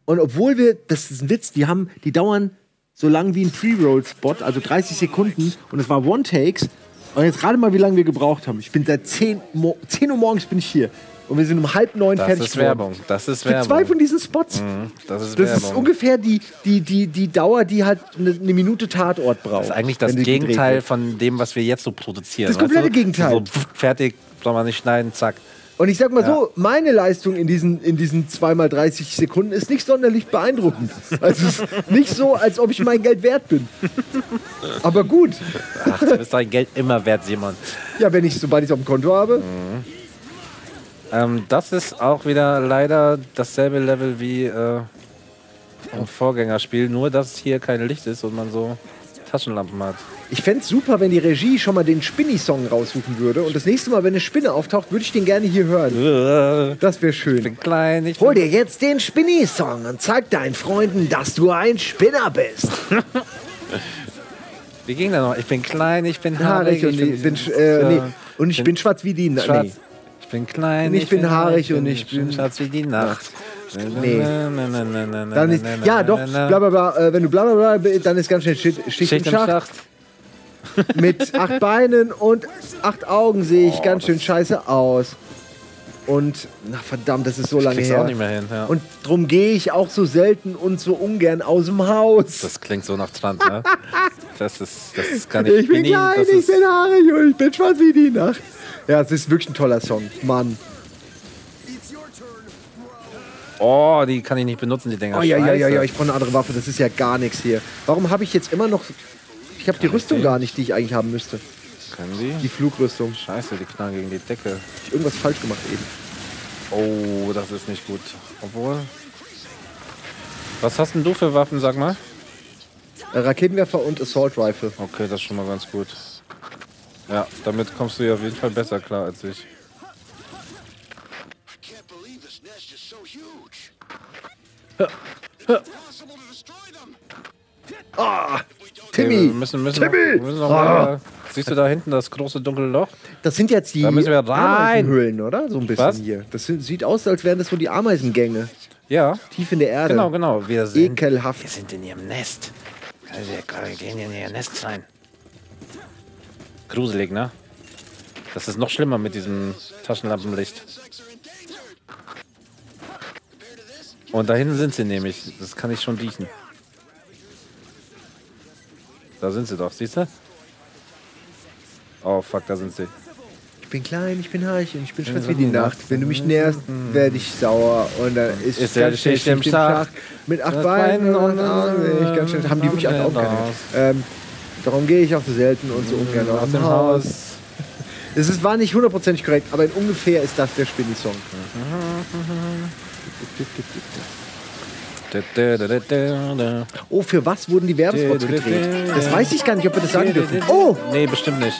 Und obwohl wir, das ist ein Witz, die haben, die dauern so lang wie ein Pre-Roll-Spot, also 30 Sekunden. Und es war One-Takes. Und jetzt gerade mal, wie lange wir gebraucht haben. Ich bin seit 10, Mo 10 Uhr morgens bin ich hier. Und wir sind um halb neun Das fertig ist geworden. Werbung. Das ist Für Werbung. zwei von diesen Spots. das ist Das Werbung. ist ungefähr die, die, die, die Dauer, die halt eine, eine Minute Tatort braucht. Das ist eigentlich das Gegenteil von dem, was wir jetzt so produzieren. Das komplette weißt du? Gegenteil. So fertig, soll man nicht schneiden, zack. Und ich sag mal so, meine Leistung in diesen, in diesen 2x30 Sekunden ist nicht sonderlich beeindruckend. Also es ist nicht so, als ob ich mein Geld wert bin. Aber gut. Ach, du bist dein Geld immer wert, Simon. Ja, wenn ich, sobald ich es auf dem Konto habe. Ähm, das ist auch wieder leider dasselbe Level wie äh, im Vorgängerspiel, nur dass hier kein Licht ist und man so Taschenlampen hat. Ich fände es super, wenn die Regie schon mal den Spinny-Song raussuchen würde. Und das nächste Mal, wenn eine Spinne auftaucht, würde ich den gerne hier hören. Das wäre Ich schön. bin klein, ich Hol bin dir jetzt den Spinny-Song und zeig deinen Freunden, dass du ein Spinner bist. (laughs) Wie ging der noch? Ich bin klein, ich bin Haarig und ich bin, äh, nee. und ich bin schwarz wie die Na- schwarz. Nee. Ich bin klein, Und ich bin haarig und ich bin- schwarz wie die Nacht. Nee. Dann ist, ja, doch, bla bla bla, äh, wenn du bla bla bla, dann ist ganz schnell Schicht, Schicht, Schicht im im Schacht. Schacht. (laughs) Mit acht Beinen und acht Augen sehe ich Oh, ganz schön scheiße aus. Und, na verdammt, das ist so lange her. auch nicht mehr hin. Ja. Und drum gehe ich auch so selten und so ungern aus dem Haus. das klingt so nach Trant, ne? (laughs) Das ist, das gar nicht ich bin klein, ich bin haarig und ich bin schwarz wie die Nacht. Ja, es ist wirklich ein toller Song. Mann. Oh, die kann ich nicht benutzen, die Dinger. Oh ja, ja, ja, ja, ich brauche eine andere Waffe. Das ist ja gar nichts hier. Warum habe ich jetzt immer noch. Ich habe die Rüstung gar nicht, die ich eigentlich haben müsste. Können die? Die Flugrüstung. Scheiße, die knallen gegen die Decke. Hab ich irgendwas falsch gemacht eben. Oh, das ist nicht gut. Obwohl. Was hast denn du für Waffen, sag mal? Äh, Raketenwerfer und Assault Rifle. Okay, das ist schon mal ganz gut. Ja, damit kommst du ja auf jeden Fall besser klar als ich. Timmy! Okay, wir müssen, müssen, Timmy! Noch, wir müssen noch mal, siehst du da hinten das große dunkle Loch? Das sind jetzt die. Ameisenhöhlen, oder? So ein bisschen Was? hier. Das sind- sieht aus, als wären das so die Ameisengänge. Ja, Tief in der Erde. genau, genau. Wir sind. Ekelhaft. Wir sind in ihrem Nest. Also wir gehen in ihr Nest rein. Gruselig, ne? Das ist noch schlimmer mit diesem Taschenlampenlicht. Und da hinten sind sie nämlich. Das kann ich schon riechen. Da sind sie doch, siehst du? Oh fuck, da sind sie. Ich bin klein, ich bin reich und ich bin schwarz wie die Nacht. Wenn du mich nährst, werde ich sauer. Und dann ist, Ist der ganz Schicht im Schacht. Mit acht Beinen Bein und. Ich ganz schnell, haben die wirklich acht Augen? Ähm, darum gehe ich auch so selten und so ungern aus dem Haus. Es ist, war nicht hundertprozentig korrekt, aber in ungefähr ist das der Spinny-Song. Da, Oh, für was wurden die Werbespots gedreht? Das weiß ich gar nicht, ob wir das sagen dürfen. Oh! Nee, bestimmt nicht.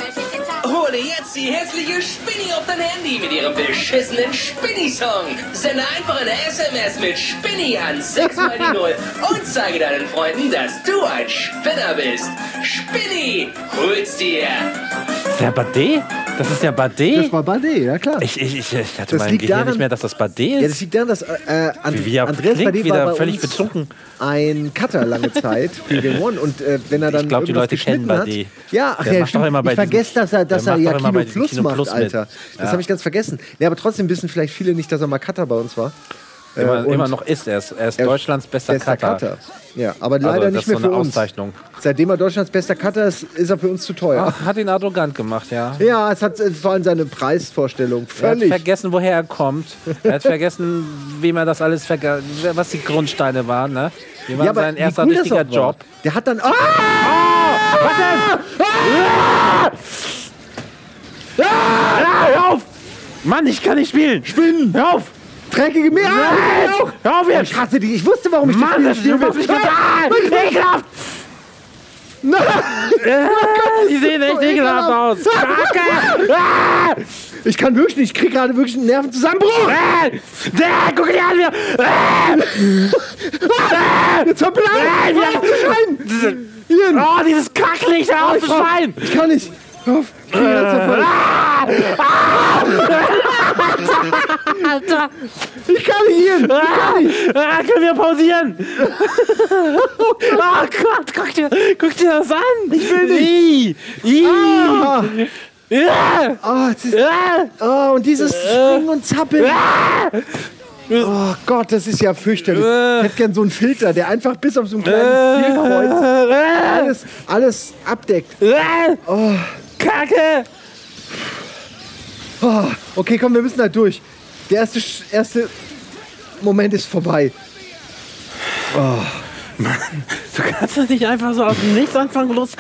Hole jetzt die hässliche Spinni auf dein Handy mit ihrem beschissenen Spinni-Song. Sende einfach eine SMS mit Spinni an 6 mal die 0 und zeige deinen Freunden, dass du ein Spinner bist. Spinni, hol's dir. Bade? Das ist der Bade? Das war Bade, ja klar. Ich, ich, ich, ich hatte Das mein Gehirn daran- nicht mehr, dass das Bade Ja, ist. das liegt daran, dass äh, And Wie- wie Andreas klingt Bade wieder völlig betrunken. ein Cutter lange Zeit für Game One und äh, wenn er dann Ich glaub, die Leute kennen hat, Bade. ja, ach Der ja, macht doch stimmt. immer bei ich vergesse, dass er, dass er ja Kino Plus Kino macht, Plus mit. Alter. Das Ja. habe ich ganz vergessen. Ja, aber trotzdem wissen vielleicht viele nicht, dass er mal Cutter bei uns war. Immer, Äh, und immer noch ist er. Er ist er- Deutschlands bester, bester Cutter. Cutter. Ja, aber Also, leider nicht mehr so für eine uns. Auszeichnung. Seitdem er Deutschlands bester Cutter ist, ist er für uns zu teuer. Ach, hat ihn arrogant gemacht, ja. Ja, es hat vor allem seine Preisvorstellung Er hat völlig. vergessen, woher er kommt. Er hat vergessen, wem er das alles verga was die Grundsteine waren, ne? Wie war Ja, sein erster richtiger. Job. Der hat dann. Ah! Ah, hör auf! Mann, ich kann nicht spielen! Spinnen! Hör auf! Dreckige Meer! Nein! Hör auf jetzt! Ich hasse dich. Ich wusste, warum ich Mann, das Spiel gut! Ah, ekelhaft! Äh, Die sehen echt ekelhaft aus! Kacke! Ah! Ich kann wirklich nicht. Ich krieg gerade wirklich einen Nervenzusammenbruch. Äh, Guck dir an! Wir, äh, Jetzt hör bitte auf. äh. Ian. Oh, dieses Kacklicht, hör auf zu schreien! Ich kann nicht. Hör auf. Ich krieg einen Herzinfarkt. Alter! Ich kann nicht, Ian. Ah, ah, können wir pausieren? (laughs) oh Gott, guck dir, guck dir das an! Ich will nicht! I, Ah, ja, es ist, ah, und dieses Springen und Zappeln. Oh Gott, das ist ja fürchterlich. Ich hätte gern so einen Filter, der einfach bis auf so ein kleines Zielkreuz alles, alles abdeckt. äh, Kacke! Oh, okay, komm, wir müssen halt durch. Der erste, erste Moment ist vorbei. Du kannst doch nicht einfach so aus dem Nichts anfangen, los.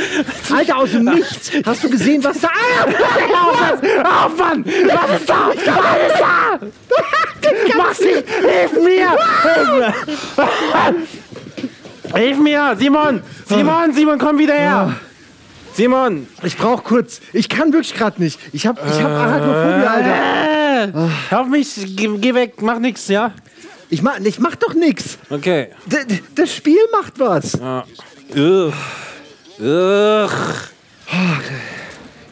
Alter, aus dem Nichts. Hast du gesehen, was da... Ah! Oh Mann! Was ist da? Was ist da? (laughs) Mach's nicht! Hilf mir! Hilf mir! Hilf mir! Simon! Simon! Simon, komm wieder her! Simon! Ich brauch kurz. Ich kann wirklich gerade nicht. Ich hab, ich hab Arachnophobie, Alter. Äh, hör auf mich! Geh, geh weg! Mach nix, ja? Ich mach, ich mach doch nix. Okay. D das Spiel macht was. Ja. Ugh. Ugh.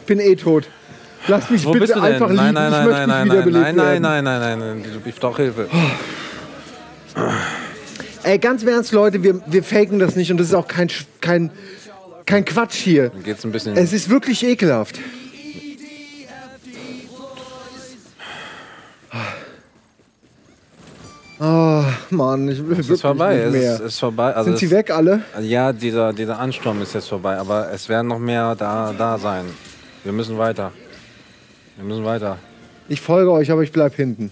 Ich bin eh tot. Lass mich Wo bitte einfach liegen. Nein, nein, ich nein, möchte nein, nein, nicht nein, wiederbelebt nein, nein, werden. nein, nein, nein, nein. Ich brauche Hilfe. Ey, ganz im Ernst, Leute, wir, wir faken das nicht und das ist auch kein, kein, kein Quatsch hier. Geht's ein bisschen. Es ist wirklich ekelhaft. Oh, Mann, ich will Es ist vorbei. nicht Es mehr. ist, ist vorbei. Also Sind sie es- weg alle? Ja, dieser, dieser Ansturm ist jetzt vorbei, aber es werden noch mehr da, da sein. Wir müssen weiter. Wir müssen weiter. Ich folge euch, aber ich bleib hinten.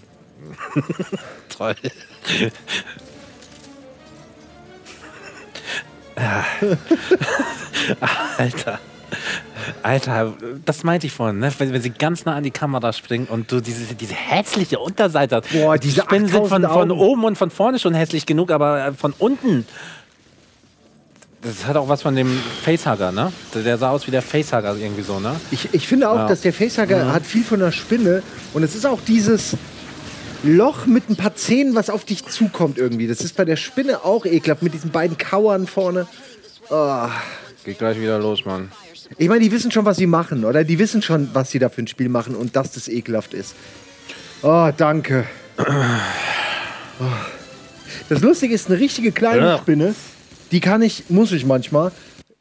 (laughs) Toll. (laughs) Alter. Alter, das meinte ich vorhin, ne? wenn, wenn sie ganz nah an die Kamera springen und du diese, diese hässliche Unterseite hast. Boah, diese Die Spinnen sind von, 8000 von oben und von vorne schon hässlich genug, aber äh, von unten. Das hat auch was von dem Facehugger, ne? Der- sah aus wie der Facehugger irgendwie so, ne? Ich, ich finde auch, Ja. dass der Facehugger hat viel von der Spinne und es ist auch dieses Loch mit ein paar Zähnen, was auf dich zukommt irgendwie. Das ist bei der Spinne auch ekelhaft mit diesen beiden Kauern vorne. Geht gleich wieder los, Mann. Ich meine, die wissen schon, was sie machen, oder? Die wissen schon, was sie da für ein Spiel machen und dass das ekelhaft ist. Oh, danke. Oh. Das Lustige ist, eine richtige kleine Ja. Spinne, die kann ich, muss ich manchmal,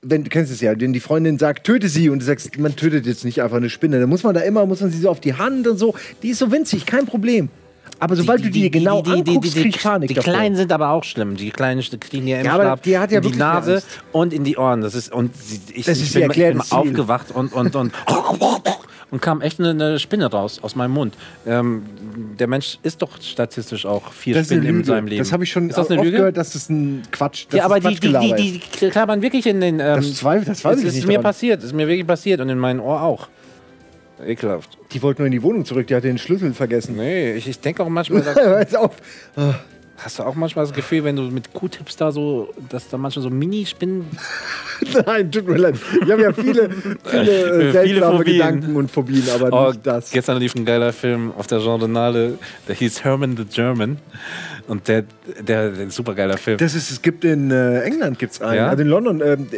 wenn du kennst es ja, wenn die Freundin sagt, töte sie und du sagst, man tötet jetzt nicht einfach eine Spinne, dann muss man da immer, muss man sie so auf die Hand und so. Die ist so winzig, kein Problem. Aber sobald du die, genau anguckst, krieg ich Panik Die davor. Kleinen sind aber auch schlimm. Die Kleinen kriegen ja im Ja, Schlaf die hat ja in die Nase Angst. und in die Ohren. Das ist und sie, ich, Das ich ist bin ihr erklärtes immer aufgewacht und und und (laughs) und kam echt eine, eine Spinne raus aus meinem Mund. Ähm, der Mensch ist doch statistisch auch vier das Spinnen in seinem Leben. Das habe ich schon ist das oft eine Lüge? gehört, dass das ein Quatsch das ja, aber ist die, die, die, die, die klappern wirklich in den. Ähm, Das zweifel- das es ich ist nicht mir daran. passiert, ist mir wirklich passiert und in meinem Ohr auch. Ekelhaft. Die wollte nur in die Wohnung zurück, die hat den Schlüssel vergessen. Nee, ich, ich denke auch manchmal, (laughs) Hör auf. hast du auch manchmal das Gefühl, wenn du mit Q-Tips da so, dass da manchmal so Mini-Spinnen (laughs) Nein, tut mir leid. Ich habe ja viele, viele, (laughs) äh, Viele seltsame Phobien. Gedanken und Phobien, aber Oh, nicht das. Gestern lief ein geiler Film auf der Genrenale, der hieß Herman the German. Und der, der, der super geiler Film. Das ist, es gibt in äh, England gibt's einen, Ja? also in London. Ähm,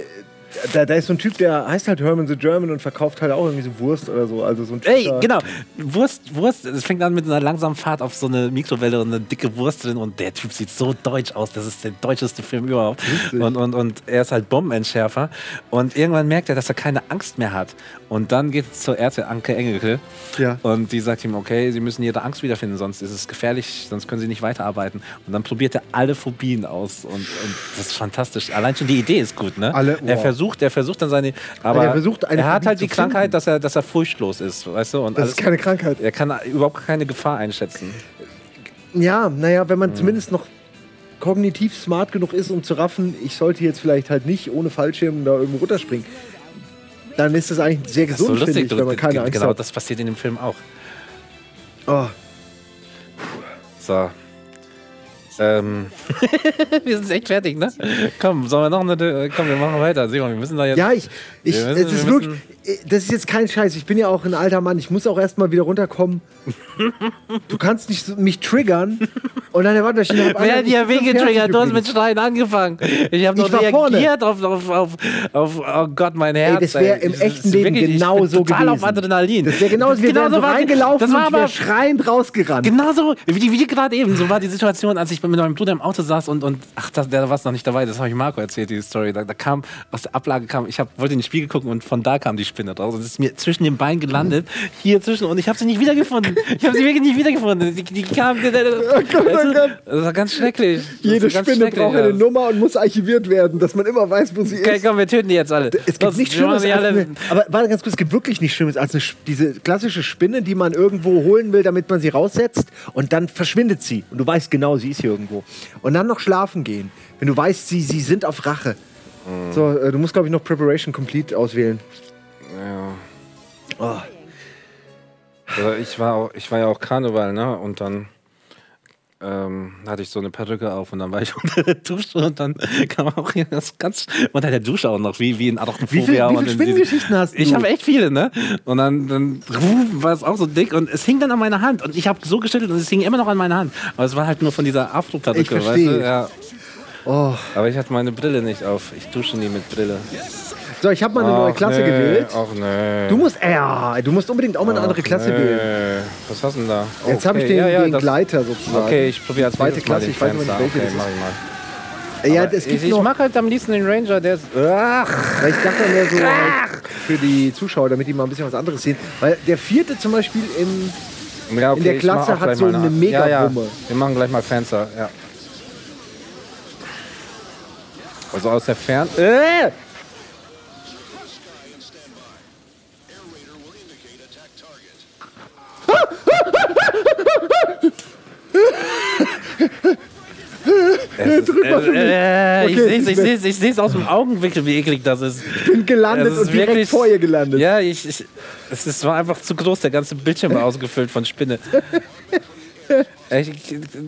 da, da ist so ein Typ, der heißt halt Herman the German und verkauft halt auch irgendwie so Wurst oder so. Also so ein Typ Ey, genau. Wurst, Wurst, es fängt an mit einer langsamen Fahrt auf so eine Mikrowelle und eine dicke Wurst drin und der Typ sieht so deutsch aus. Das ist der deutscheste Film überhaupt. Und, und, und er ist halt Bombenentschärfer. Und irgendwann merkt er, dass er keine Angst mehr hat. Und dann geht es zur Ärztin Anke Engelke. Ja. Und die sagt ihm, okay, Sie müssen Ihre Angst wiederfinden, sonst ist es gefährlich, sonst können Sie nicht weiterarbeiten. Und dann probiert er alle Phobien aus. Und, und das ist fantastisch. Allein schon die Idee ist gut, ne? Alle- er wow. Versucht, er versucht dann seine. Aber er versucht, eine er hat halt die Krankheit, dass er, dass er furchtlos ist, weißt du? Und Das ist keine Krankheit. Er kann überhaupt keine Gefahr einschätzen. Ja, naja, wenn man Mhm. zumindest noch kognitiv smart genug ist, um zu raffen, ich sollte jetzt vielleicht halt nicht ohne Fallschirm da irgendwo runterspringen, dann ist das eigentlich sehr so gesund, finde lustig. ich, wenn man keine Angst genau, hat. das passiert in dem Film auch. Oh, So. Ähm. (laughs) wir sind echt fertig, ne? Komm, sollen wir noch eine. Komm, wir machen weiter. Simon, wir müssen da jetzt. Ja, ich, ich Wir müssen- es ist wir wirklich, das ist jetzt kein Scheiß. Ich bin ja auch ein alter Mann. Ich muss auch erstmal wieder runterkommen. Du kannst nicht mich triggern und dann erwartet ich (laughs) Wer hat dir ich bin weh getriggert? Du hast mit Schreien angefangen. Ich habe vorne. reagiert auf, auf, auf, auf, oh Gott, mein Herz. das wär im Das echten Leben wirklich- ich genau bin so total auf gewesen. Adrenalin. Das wäre genauso, wir wären so war- reingelaufen Das war und wäre aber schreiend rausgerannt. Genauso wie, wie gerade eben. So war die Situation, als ich mit meinem Bruder im Auto saß und, und ach, das, der war noch nicht dabei. Das habe ich Marco erzählt, die Story. Da, da kam, aus der Ablage kam, ich hab, wollte in den Spiegel gucken und von da kam die Spinne raus. Und es ist mir zwischen den Beinen gelandet, hier zwischen, und ich habe sie nicht wiedergefunden. Ich habe sie wirklich nicht wiedergefunden. Die, die kam, die, die, das, das war ganz schrecklich. Das Jede war ganz Spinne schrecklich, braucht ja. eine Nummer und muss archiviert werden, dass man immer weiß, wo sie Okay, ist. komm, wir töten die jetzt alle. Es gibt Das- nichts Schlimmes als alle- eine, aber warte ganz kurz, es gibt wirklich nichts Schlimmes als eine, diese klassische Spinne, die man irgendwo holen will, damit man sie raussetzt und dann verschwindet sie und du weißt genau, sie ist hier irgendwo. Und dann noch schlafen gehen, wenn du weißt, sie, sie sind auf Rache. Mhm. So, äh, du musst glaube ich noch Preparation Complete auswählen. Ja. Oh. Also ich war auch, ich war ja auch Karneval, ne? Und dann ähm, hatte ich so eine Perücke auf und dann war ich (laughs) unter der Dusche und dann kam auch hier das ganz unter der Dusche auch noch wie wie in Arachnophobia. Wie viel- wie viele Spinnengeschichten hast Ich du? habe echt viele, ne? Und dann, dann war es auch so dick und es hing dann an meiner Hand und ich habe so geschüttelt und es hing immer noch an meiner Hand. Aber es war halt nur von dieser Afro-Perücke, Ich weißt du? Ja. Oh. Aber ich hatte meine Brille nicht auf. Ich dusche nie mit Brille. So, ich habe mal eine neue Ach, Klasse nee, gewählt. Ach nee. Du musst, äh, ja, du musst unbedingt auch mal eine andere Ach, Klasse nee. wählen. Was hast du denn da? Jetzt habe ich den, ja, ja, den Gleiter sozusagen. Okay, ich probiere als Zweite Klasse, ich weiß nicht, welche Okay, das mach ich mal. ja, es gibt ich, ich mag halt am liebsten den Ranger, der ist. Ach, Weil ich dachte mehr so halt für die Zuschauer, damit die mal ein bisschen was anderes sehen. Weil der vierte zum Beispiel im. ja, okay, In der Klasse hat so mal eine ja, ja. Mega-Wumme. Wir machen gleich mal Fenster, ja. Also aus der Ferne. Äh! Es ist, äh, ich Okay, sehe es, es ich sehe es, ich sehe es aus dem Augenwinkel, wie eklig das ist. Ich bin gelandet Es ist und direkt wirklich- vor ihr gelandet. Ja, ich, ich, es ist, war einfach zu groß, der ganze Bildschirm war ausgefüllt von Spinne. (laughs) Ich,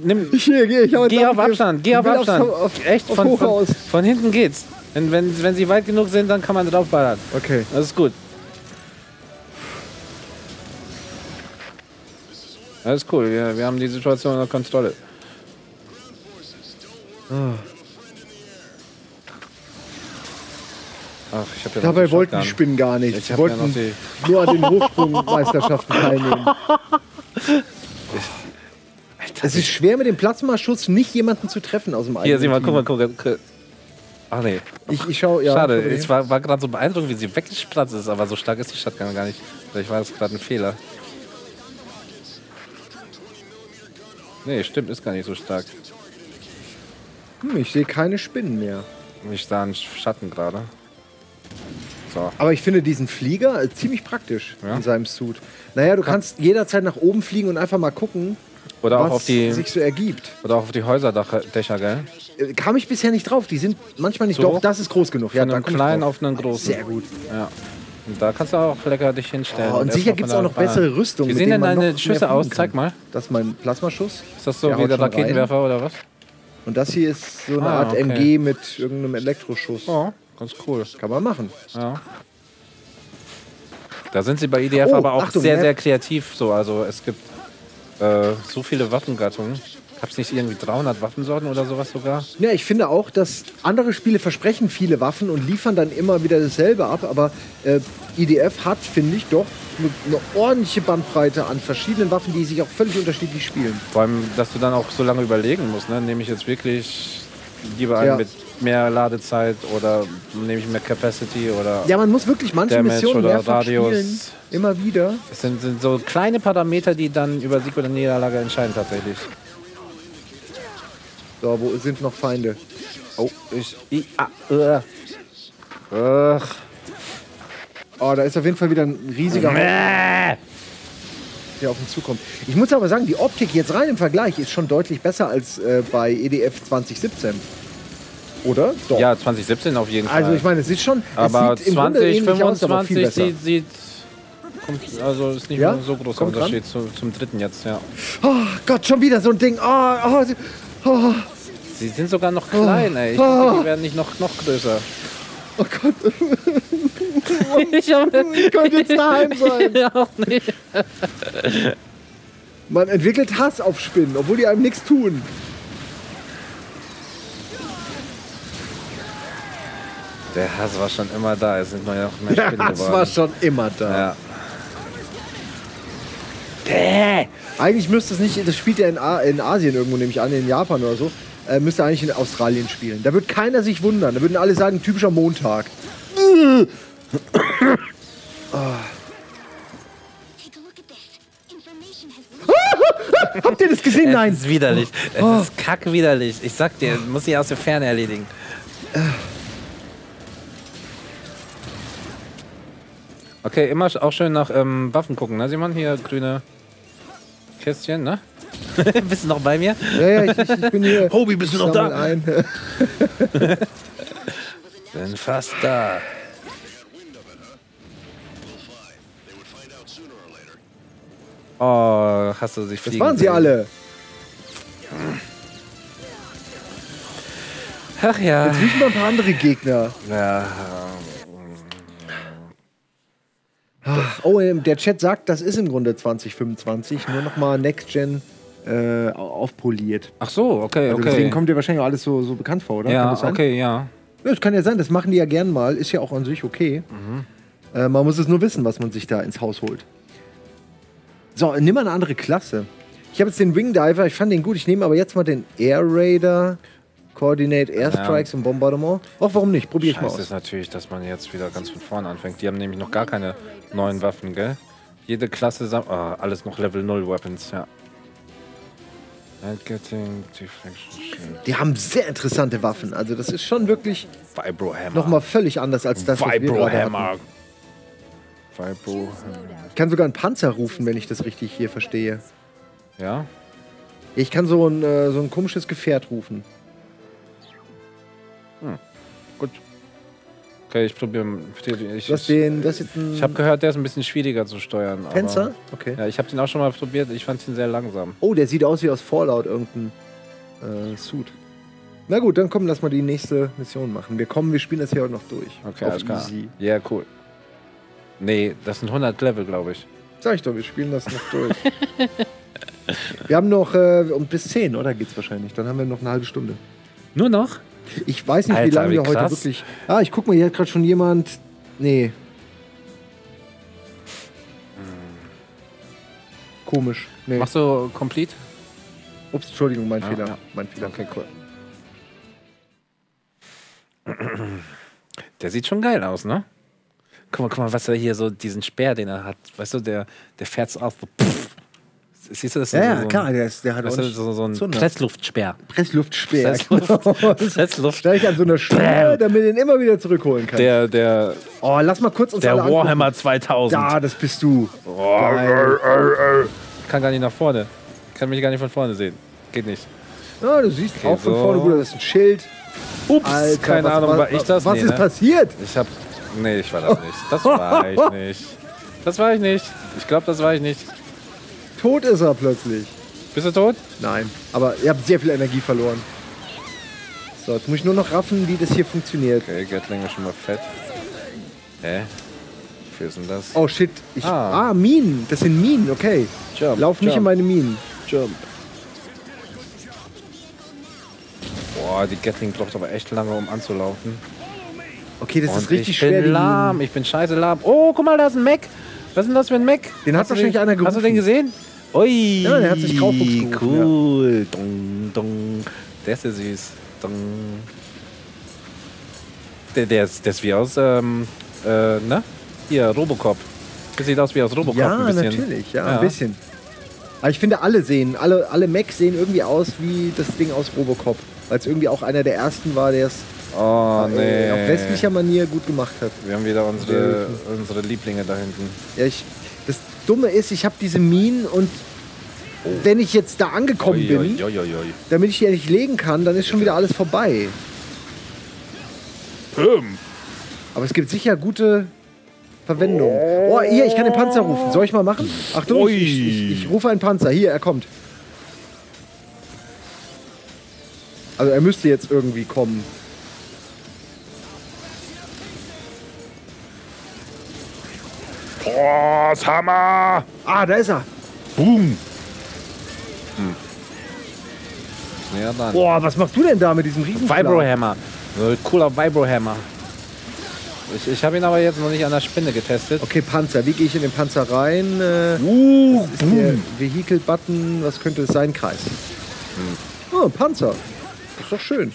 nimm, ich jetzt geh auf Abstand, geh Ich auf Abstand. Aufs, auf, Echt, von, von, von hinten geht's. Wenn, wenn, wenn sie weit genug sind, dann kann man draufballern. Okay. Das ist gut. Ist cool, wir, wir haben die Situation unter Kontrolle. Ach, ich hab ja noch Dabei wollten die. Spinnen gar nicht. Ich Sie ja wollten die- nur an den Hochsprungmeisterschaften teilnehmen. Es ist schwer mit dem Plasmaschuss nicht jemanden zu treffen aus dem Hier, sieh mal, eigenen guck mal, guck mal. Ach nee. Ich, ich schau, ja. schade. Ich war, war gerade so beeindruckt, wie sie weggespratzt ist, aber so stark ist die Shotgun gar nicht. Vielleicht war das gerade ein Fehler. Nee, stimmt, ist gar nicht so stark. Hm, ich sehe keine Spinnen mehr. Ich sah einen Schatten gerade. So. Aber ich finde diesen Flieger äh, ziemlich praktisch Ja. in seinem Suit. Naja, du kannst jederzeit nach oben fliegen und einfach mal gucken, Oder auch was auf die, sich so ergibt. oder auch auf die Häuserdächer, gell? Äh, Kam ich bisher nicht drauf. Die sind manchmal nicht. So Doch, das ist groß genug. Von Ja, da einem komm ich kleinen auf einen großen. Sehr gut. Ja. Und da kannst du auch lecker dich hinstellen. Oh, und erst sicher gibt es auch noch bessere Bahn. Rüstung. Wie sehen denn deine Schüsse aus? Zeig mal. Das ist mein Plasmaschuss. Ist das so Der wie der schon rein. Raketenwerfer oder was? Und das hier ist so eine Ah, Art okay. MG mit irgendeinem Elektroschuss. Oh, ganz cool. Kann man machen. Ja. Da sind sie bei IDF Oh, aber auch Achtung, sehr, sehr kreativ. So, also es gibt äh, so viele Waffengattungen. Gab es nicht irgendwie 300 Waffensorten oder sowas sogar? Ja, ich finde auch, dass andere Spiele versprechen viele Waffen und liefern dann immer wieder dasselbe ab. Aber äh, IDF hat, finde ich, doch eine, ordentliche Bandbreite an verschiedenen Waffen, die sich auch völlig unterschiedlich spielen. Vor allem, dass du dann auch so lange überlegen musst. Ne? Nehme ich jetzt wirklich lieber einen Ja. mit mehr Ladezeit oder nehme ich mehr Capacity oder Ja, man muss wirklich manche Damage Missionen oder Radius. spielen. Immer wieder. es sind, sind so kleine Parameter, die dann über Sieg oder Niederlage entscheiden tatsächlich. So, wo sind noch Feinde? Oh, ich. I, ah, äh. Oh, da ist auf jeden Fall wieder ein riesiger Haufen, der auf uns zukommt. Ich muss aber sagen, die Optik jetzt rein im Vergleich ist schon deutlich besser als äh, bei EDF 2017. Oder? Doch. Ja, 2017 auf jeden Fall. Also ich meine, es ist schon. aber es sieht im Grunde ähnlich aus, aber viel 2025 besser. sieht, sieht kommt, also ist nicht Ja? mehr so großer Kommt Unterschied zu, zum dritten jetzt, ja. Oh Gott, schon wieder so ein Ding. Oh, oh, oh, Sie sind sogar noch klein, ey. Ich Oh. dachte, die werden nicht noch, noch größer. oh Gott, (laughs) ich könnte jetzt daheim (laughs) sein. auch nicht. Man entwickelt Hass auf Spinnen, obwohl die einem nichts tun. Der Hass war schon immer da, es sind nur noch mehr Ja, Spinnen das geworden. war schon immer da. Ja. Eigentlich müsste es nicht, das spielt ja in, A in Asien irgendwo, nehme ich an, in Japan oder so. Äh, müsste eigentlich in Australien spielen. Da wird keiner sich wundern. Da würden alle sagen, typischer Montag. Take a look at this. Information has been Habt ihr das gesehen? Es Nein. ist widerlich. Es Oh. ist kackwiderlich. Ich sag dir, muss ich aus der Ferne erledigen. Okay, immer auch schön nach ähm, Waffen gucken, ne? Simon, hier grüne Kästchen, ne? (laughs) Bist du noch bei mir? Ja, ja, ich, ich, bin hier. Hobie, bist du noch da? Ein. (laughs) Bin fast da. Oh, hast du sich Das fliegen waren sie sehen? alle. Ach ja. Jetzt riechen mal ein paar andere Gegner. ja. Oh, ähm, der Chat sagt, das ist im Grunde 2025. Nur noch mal Next Gen äh, aufpoliert. Ach so, okay, Also okay. Deswegen kommt dir wahrscheinlich auch alles so, so bekannt vor, oder? Ja, das okay, ja. Ja, das kann ja sein, das machen die ja gern mal. Ist ja auch an sich okay. Mhm. Äh, man muss es nur wissen, was man sich da ins Haus holt. So, nimm mal eine andere Klasse. Ich habe jetzt den Wing Diver, ich fand den gut. Ich nehme aber jetzt mal den Air Raider, Coordinate Airstrikes und Bombardement. Auch warum nicht? Probier ich mal aus. ist natürlich, dass man jetzt wieder ganz von vorne anfängt. Die haben nämlich noch gar keine neuen Waffen, gell? Jede Klasse, sam- ah, alles noch Level 0 Weapons, ja. Shield. Die haben sehr interessante Waffen. Also das ist schon wirklich nochmal völlig anders als das, was wir Vibro gerade Hammer. Vibro Ich kann sogar einen Panzer rufen, wenn ich das richtig hier verstehe. Ja? Ich kann so ein, äh, so ein komisches Gefährt rufen. Gut. Okay, ich probiere. Ich, ich, den, das ist jetzt ein ich habe gehört, der ist ein bisschen schwieriger zu steuern. Fenster? Okay. Ja, ich habe den auch schon mal probiert. Ich fand ihn sehr langsam. Oh, der sieht aus wie aus Fallout, irgendein äh, Suit. Na gut, dann komm, lass mal die nächste Mission machen. Wir kommen, wir spielen das hier heute noch durch. Okay, Auf alles klar. Ja, cool. Nee, das sind 100 Level, glaube ich. Sag ich doch, wir spielen das noch durch. (laughs) wir haben noch äh, um bis 10, oder geht's wahrscheinlich? Dann haben wir noch eine halbe Stunde. Nur noch? Ich weiß nicht, wie Alter, lange wie wir heute wirklich. Ah, ich guck mal, hier hat gerade schon jemand. Nee. Komisch. Nee. Machst du Complete? Ups, Entschuldigung, mein Ja, Fehler. ja. Mein Fehler. Okay, cool. Der sieht schon geil aus, ne? Guck mal, guck mal, was er hier so, diesen Speer, den er hat. Weißt du, der, der fährt so auf. So, pff. Siehst du das? Ja, so, ja, so klar, der, ist, der hat auch so, so ein Zunge. Pressluftspeer. Pressluftspeer. Pressluft. (laughs) Pressluft. Stell ich an so einer Schnur, damit du ihn immer wieder zurückholen kannst. Der, der, oh, lass mal kurz uns der alle angucken. Warhammer 2000. Da, das bist du. Geil. Ich kann gar nicht nach vorne. Ich kann mich gar nicht von vorne sehen. Geht nicht. Ja, du siehst Okay, auch von so. vorne gut, das ist ein Schild. Ups, Alter, keine was, Ahnung, was, war ich das? Was Nee, ist ne? passiert? Ich hab. Nee, ich war das nicht. Das war ich (laughs) nicht. Das war ich nicht. Ich glaube, das war ich nicht. Tot ist er plötzlich. Bist du tot? Nein, aber ihr habt sehr viel Energie verloren. So, jetzt muss ich nur noch raffen, wie das hier funktioniert. Okay, Gatling ist schon mal fett. Hä? Wofür ist denn das? Oh shit. Ich, Ah. ah. Minen. Das sind Minen, okay. Jump, Lauf nicht jump. in meine Minen. Jump. Boah, die Gatling braucht aber echt lange, um anzulaufen. Okay, das Und ist richtig ich schwer. bin die lahm, ich bin scheiße lahm. Oh, guck mal, da ist ein Mac. Was ist denn das für ein Mac? Den hat Hast wahrscheinlich einer Hast du gerufen. den gesehen? Ui. Ja, der hat sich Graufuchs gerufen, Cool. Dong, dong. Der ist ja süß. Dong. Der, der, ist, der ist wie aus, ähm, äh, ne? Hier, Robocop. Der sieht aus wie aus Robocop Ja, ein bisschen. natürlich, ja, Ja. ein bisschen. Aber ich finde, alle sehen, alle, alle Macs sehen irgendwie aus wie das Ding aus Robocop. Weil es irgendwie auch einer der ersten war, der es Oh, nee. äh, auf westlicher Manier gut gemacht hat. Wir haben wieder unsere, unsere Lieblinge da hinten. Ja, ich, das Dumme ist, ich habe diese Minen und wenn ich jetzt da angekommen Ui, bin, ui, ui. damit ich die nicht legen kann, dann ist schon wieder alles vorbei. Aber es gibt sicher gute Verwendung. Oh, hier, ich kann den Panzer rufen. Soll ich mal machen? Achtung, ich, ich, ich rufe einen Panzer. Hier, er kommt. Also er müsste jetzt irgendwie kommen. Boss, Hammer! Ah, da ist er. Boom! Ja, dann. Boah, was machst du denn da mit diesem riesen Vibrohammer. So ein cooler Vibrohammer. Ich, ich habe ihn aber jetzt noch nicht an der Spinne getestet. Okay, Panzer. Wie gehe ich in den Panzer rein? Äh, Uh, ist der Vehicle-Button, was könnte es sein? Kreis. Oh, Panzer. Ist doch schön.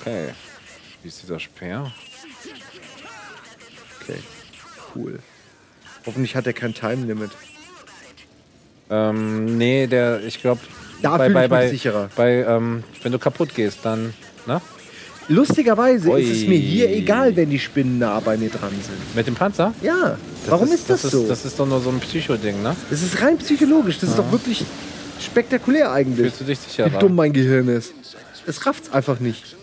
Okay. Wie ist dieser Speer? Okay, cool. Hoffentlich hat er kein Time-Limit. Ähm, nee, der, ich glaube, Da bei, bei, bei, sicherer. bei ähm, wenn du kaputt gehst, dann, ne? Lustigerweise ist es Ui. mir hier egal, wenn die Spinnen nah bei mir dran sind. Mit dem Panzer? Ja, warum ist, das, so? das ist doch nur so ein Psycho-Ding, ne? das ist rein psychologisch. Das ist doch wirklich spektakulär eigentlich. Fühlst du dich sicher Wie dumm mein Gehirn ist. Es rafft's einfach nicht.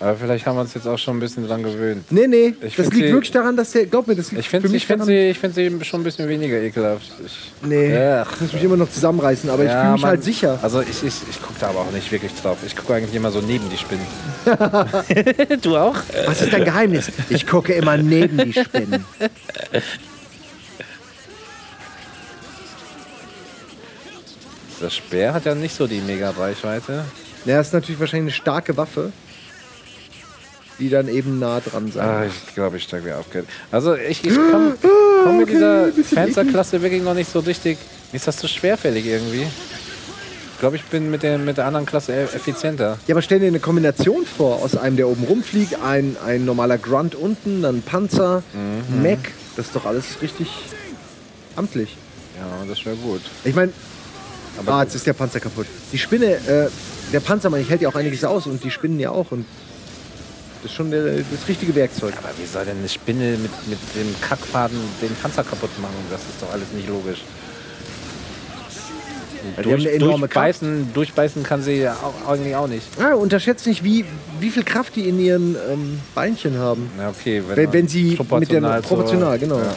Aber vielleicht haben wir uns jetzt auch schon ein bisschen dran gewöhnt. Nee, nee, Ich das liegt sie- wirklich daran, dass der, glaub mir, das liegt Ich finde für ich mich find daran. sie, ich find sie schon ein bisschen weniger ekelhaft. Ich, Nee, Ach. ich muss mich immer noch zusammenreißen, aber ich Ja, fühle mich man- halt sicher. Also ich, ich, ich gucke da aber auch nicht wirklich drauf. Ich gucke eigentlich immer so neben die Spinnen. (laughs) du auch? Was ist dein Geheimnis? Ich gucke immer neben die Spinnen. Das Speer hat ja nicht so die mega Reichweite. Ja, ist natürlich wahrscheinlich eine starke Waffe, die dann eben nah dran sein Ah, ich glaube, ich steige wieder auf. Also ich, ich komme komm mit dieser Fensterklasse wirklich noch nicht so richtig. Mir ist das zu schwerfällig irgendwie. Ich glaube, ich bin mit der, mit der anderen Klasse e- effizienter. Ja, aber stell dir eine Kombination vor, aus einem, der oben rumfliegt, ein, ein normaler Grunt unten, dann Panzer, Mhm. Mac. Das ist doch alles richtig amtlich. Ja, das wäre gut. Ich meine, Aber ah, jetzt ist der Panzer kaputt. Die Spinne, äh, der Panzer, man, ich hält ja auch einiges aus und die Spinnen ja auch. Und das ist schon der, das richtige Werkzeug. Aber wie soll denn eine Spinne mit, mit dem Kackfaden den Panzer kaputt machen? Das ist doch alles nicht logisch. Ja, die haben eine enorme Kraft. durchbeißen, durchbeißen kann sie ja auch, eigentlich auch nicht. Ah, unterschätzt nicht, wie, wie viel Kraft die in ihren ähm, Beinchen haben. Ja, okay. Wenn, wenn sie mit der proportional genau. Ja.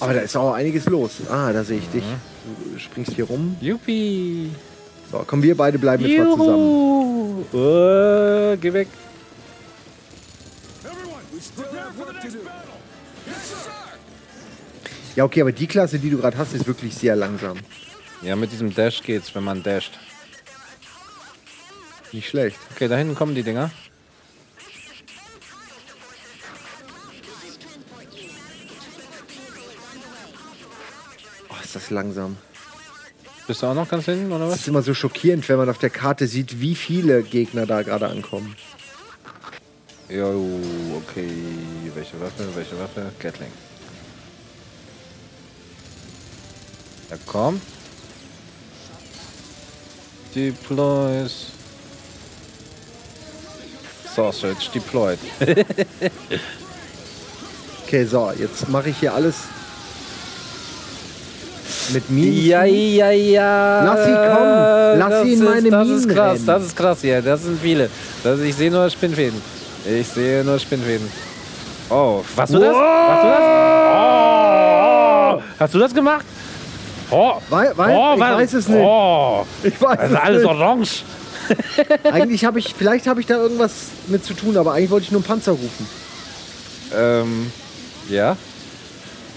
Aber da ist auch einiges los. Ah, da sehe ich dich. Mhm. Du springst hier rum. Yuppie. So, komm, wir beide bleiben jetzt mal zusammen. Juhu. Äh, geh weg. Ja, okay, aber die Klasse, die du gerade hast, ist wirklich sehr langsam. Ja, mit diesem Dash geht's, wenn man dasht. Nicht schlecht. Okay, da hinten kommen die Dinger. Oh, ist das langsam. Bist du auch noch ganz hinten, oder Es was? ist immer so schockierend, wenn man auf der Karte sieht, wie viele Gegner da gerade ankommen. Jo, okay. Welche Waffe, welche Waffe? Gatling. Ja, komm. Deploys. Sausage deployed. (laughs) (laughs) Okay, so, jetzt mache ich hier alles mit Minen. Ja, ja, ja. Lass sie kommen. Lass das sie in ist, meine Das Minen ist krass, rennen. das ist krass hier. Das sind viele. Das, ich sehe nur Spinnfäden. Ich sehe nur Spinnfäden. Oh, warst du das? Warst du das? Oh, hast du das gemacht? Oh, Wei- wei- oh, ich wa- weiß es nicht. Oh, Ich weiß das ist alles nicht. orange. (laughs) Eigentlich habe ich, vielleicht habe ich da irgendwas mit zu tun, aber eigentlich wollte ich nur einen Panzer rufen. Ähm, ja.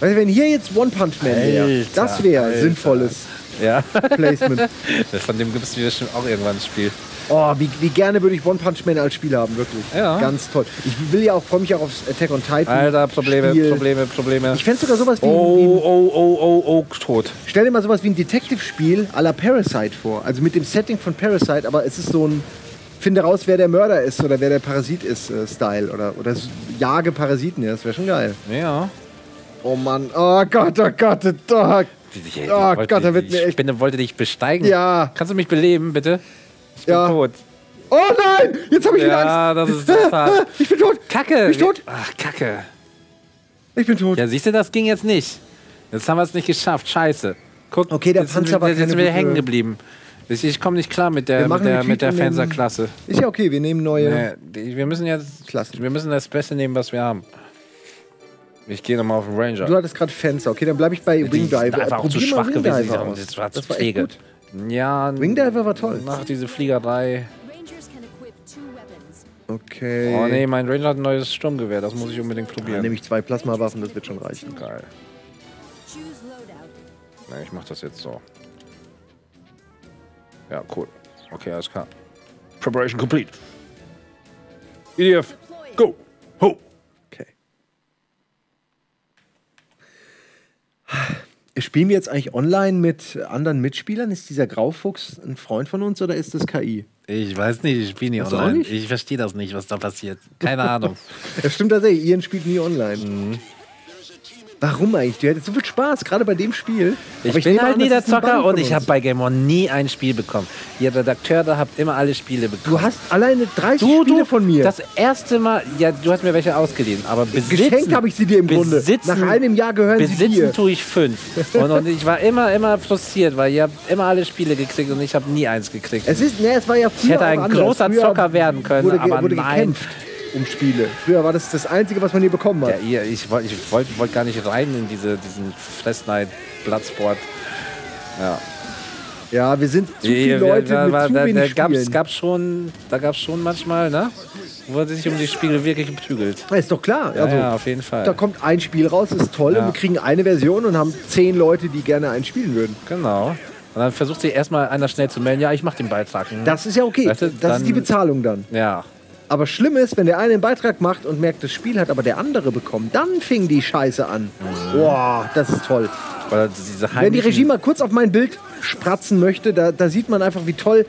Weißt du, wenn hier jetzt One Punch Man wäre, das wäre sinnvolles Ja. Placement. (laughs) Von dem gibt es bestimmt auch irgendwann ein Spiel. Oh, wie, wie gerne würde ich One Punch Man als Spiel haben, wirklich. Ja. Ganz toll. Ich will ja auch, freue mich auch aufs Attack on Titan. Alter, Probleme, Spiel. Probleme, Probleme. Ich fände sogar sowas wie, Oh, wie oh, oh, oh, oh, tot. stell dir mal sowas wie ein Detective-Spiel à la Parasite vor. Also mit dem Setting von Parasite, aber es ist so ein finde raus, wer der Mörder ist oder wer der Parasit ist, äh, Style. Oder, oder jage Parasiten, ja, das wäre schon geil. Ja. Oh Mann, oh Gott, oh Gott, oh Gott. Oh Gott, da wird mir echt. Spinne wollte dich besteigen. Ja. Kannst du mich beleben, bitte? Ich bin Ja. tot. Oh nein, jetzt habe ich wieder Ja, Angst. das ist das (laughs) hart. Ich bin tot. Kacke. Ich bin tot. Ach, Kacke. Ich bin tot. Ja, siehst du, das ging jetzt nicht. Jetzt haben wir es nicht geschafft. Scheiße. Guck, Okay, der jetzt sind Panzer wir, war jetzt sind wir hängen geblieben. Ich, ich komme nicht klar mit der, mit der, mit der Fensterklasse. Ist ja okay, wir nehmen neue. Nee, wir müssen jetzt Klassen. wir müssen das Beste nehmen, was wir haben. Ich gehe nochmal auf den Ranger. Du hattest gerade Fenster. Okay, dann bleibe ich bei Die Wing sind Diver. einfach auch zu schwach Wing gewesen. Diver Die aus. Das war zu Das war echt gut. Ja, Wing Diver war toll. nach diese Fliegerei. Okay. Oh nee, mein Ranger hat ein neues Sturmgewehr. Das muss ich unbedingt Dann probieren. nehme ich zwei Plasmawaffen, das wird schon reichen. Geil. Ne, ich mach das jetzt so. Ja, cool. Okay, alles klar. Preparation complete. EDF, go! Ho! Spielen wir jetzt eigentlich online mit anderen Mitspielern? Ist dieser Graufuchs ein Freund von uns oder ist das KI? Ich weiß nicht, ich spiele nie online. nicht? Ich verstehe das nicht, was da passiert. Keine Ahnung. (laughs) Das stimmt tatsächlich, Ian spielt nie online. Mhm. Warum eigentlich? Du hättest so viel Spaß, gerade bei dem Spiel. Ich, Aber bin halt an, nie der Zocker und ich habe bei Game On nie ein Spiel bekommen. Ihr Redakteur da habt immer alle Spiele bekommen. Du hast alleine 30 Du, Spiele du, von mir. Das erste Mal, ja, du hast mir welche ausgeliehen, aber besitzen, Geschenkt habe ich sie dir im Grunde. Besitzen, Nach einem Jahr gehören sie besitzen dir. tue ich fünf. Und, und ich war immer, immer frustriert, weil ihr habt immer alle Spiele gekriegt und ich habe nie eins gekriegt. Es ist, ne, es war ja früher Ich hätte ein großer Zocker werden können, wurde, aber wurde nein. gekämpft um Spiele. Früher war das das Einzige, was man hier bekommen hat. ja, ich wollte ich wollt, wollt gar nicht rein in diese, diesen Fressnight Bloodsport. Ja. Ja, wir sind zu Ja, viele Leute da, mit da, zu da, da gab's, Spielen. gab's schon, da gab es schon manchmal, ne? Wo sich um die Spiele wirklich prügelt. Ja, ist doch klar. Ja, also, ja, auf jeden Fall. Da kommt ein Spiel raus, ist toll Ja. und wir kriegen eine Version und haben zehn Leute, die gerne einen spielen würden. Genau. Und dann versucht sie erstmal einer schnell zu melden, ja, ich mach den Beitrag. Hm. Das ist ja okay. Weißt du, das dann- ist die Bezahlung dann. Ja. Aber schlimm ist, wenn der eine einen Beitrag macht und merkt, das Spiel hat aber der andere bekommen, dann fing die Scheiße an. Boah, das ist toll. Wenn die Regie mal kurz auf mein Bild spratzen möchte, da, da sieht man einfach, wie toll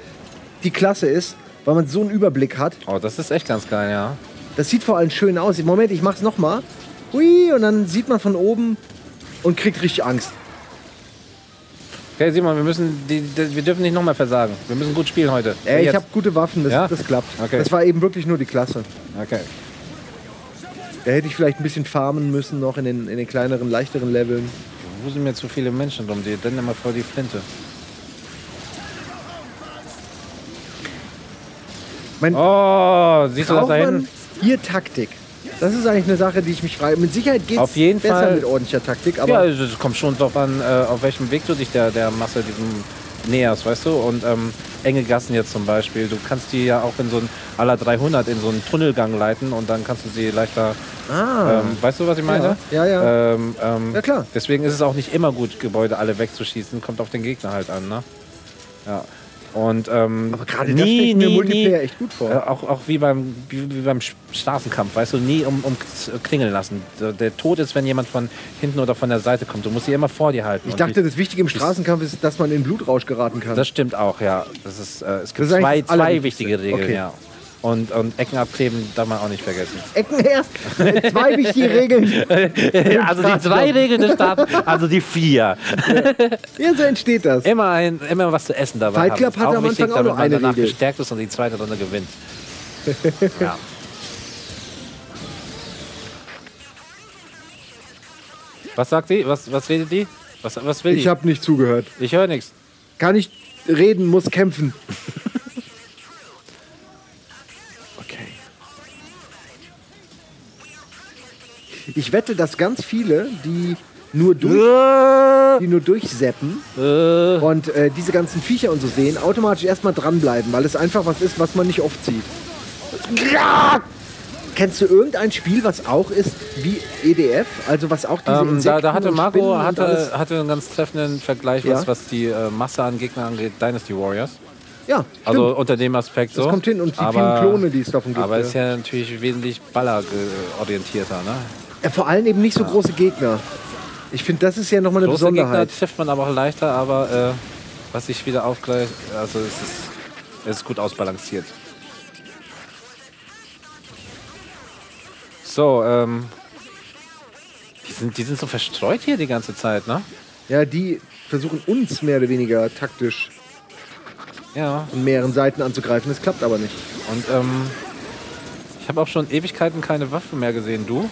die Klasse ist, weil man so einen Überblick hat. Oh, das ist echt ganz geil, ja. Das sieht vor allem schön aus. Im Moment, ich mach's nochmal. Hui, und dann sieht man von oben und kriegt richtig Angst. Okay, Simon, wir müssen, die, die, wir dürfen nicht nochmal versagen. Wir müssen gut spielen heute. Ey, ich habe gute Waffen, das, Ja? das klappt. Okay. Das war eben wirklich nur die Klasse. Okay. Da hätte ich vielleicht ein bisschen farmen müssen noch in den, in den kleineren, leichteren Leveln. Wo sind mir zu viele Menschen drum? Die rennen immer vor die Flinte. Mein, Oh, siehst du das da hinten? hier Taktik? Das ist eigentlich eine Sache, die ich mich frage. Mit Sicherheit geht es besser Fall. mit ordentlicher Taktik, aber Ja, also es kommt schon drauf an, äh, auf welchem Weg du dich der, der Masse diesem näherst, weißt du? Und ähm, enge Gassen jetzt zum Beispiel. Du kannst die ja auch in so ein aller 300 in so einen Tunnelgang leiten und dann kannst du sie leichter. ah, Ähm, weißt du, was ich meine? Ja, ja, ja. Ähm, ähm, Ja, klar. Deswegen ist es auch nicht immer gut, Gebäude alle wegzuschießen. Kommt auf den Gegner halt an, ne? Ja. Und ähm, aber gerade das stelle ich mir Multiplayer echt gut vor. äh, auch, auch wie beim, wie, wie beim Straßenkampf, weißt du, nie um, um klingeln lassen. Der, der Tod ist, wenn jemand von hinten oder von der Seite kommt. Du musst sie immer vor dir halten. Ich dachte, das Wichtige im Straßenkampf ist, dass man in Blautrausch geraten kann. das stimmt auch, ja. Das ist, äh, es gibt Das zwei, zwei wichtige Regeln, Okay. ja. Und, und Ecken abkleben darf man auch nicht vergessen. Ecken erst. Zwei wichtige Regeln. (laughs) also die zwei Regeln des Staates, also die vier. Ja, so entsteht das. Immer, ein, immer was zu essen dabei Fight Club haben. hatte am wichtig, Anfang auch nur eine danach Regel. gestärkt ist und die zweite Runde gewinnt. (laughs) ja. Was sagt die? Was, was redet die? Was, was will die? Ich habe nicht zugehört. ich höre nichts. Kann nicht reden, muss kämpfen. Ich wette, dass ganz viele, die nur durch, die nur durchseppen Äh, und äh, diese ganzen Viecher und so sehen, automatisch erstmal dranbleiben, weil es einfach was ist, was man nicht oft sieht. Kennst du irgendein Spiel, was auch ist wie EDF? Also was auch diese ähm, da, da hatte Marco hatte, hatte einen ganz treffenden Vergleich, Ja. was, was die äh, Masse an Gegnern angeht, Dynasty Warriors. Ja, Also stimmt. unter dem Aspekt so. das kommt hin und die aber, vielen Klone, die es davon gibt. Aber ja. ist ja natürlich wesentlich ballerorientierter. Ne? Ja, vor allem eben nicht so große Gegner. Ich finde, das ist ja nochmal eine Große Gegner Besonderheit. trifft man aber auch leichter, aber äh, was sich wieder aufgleicht, also es ist, es ist gut ausbalanciert. So, ähm. Die sind, die sind so verstreut hier die ganze Zeit, ne? Ja, die versuchen uns mehr oder weniger taktisch Ja. an mehreren Seiten anzugreifen. Das klappt aber nicht. Und ähm. Ich habe auch schon Ewigkeiten keine Waffe mehr gesehen, du?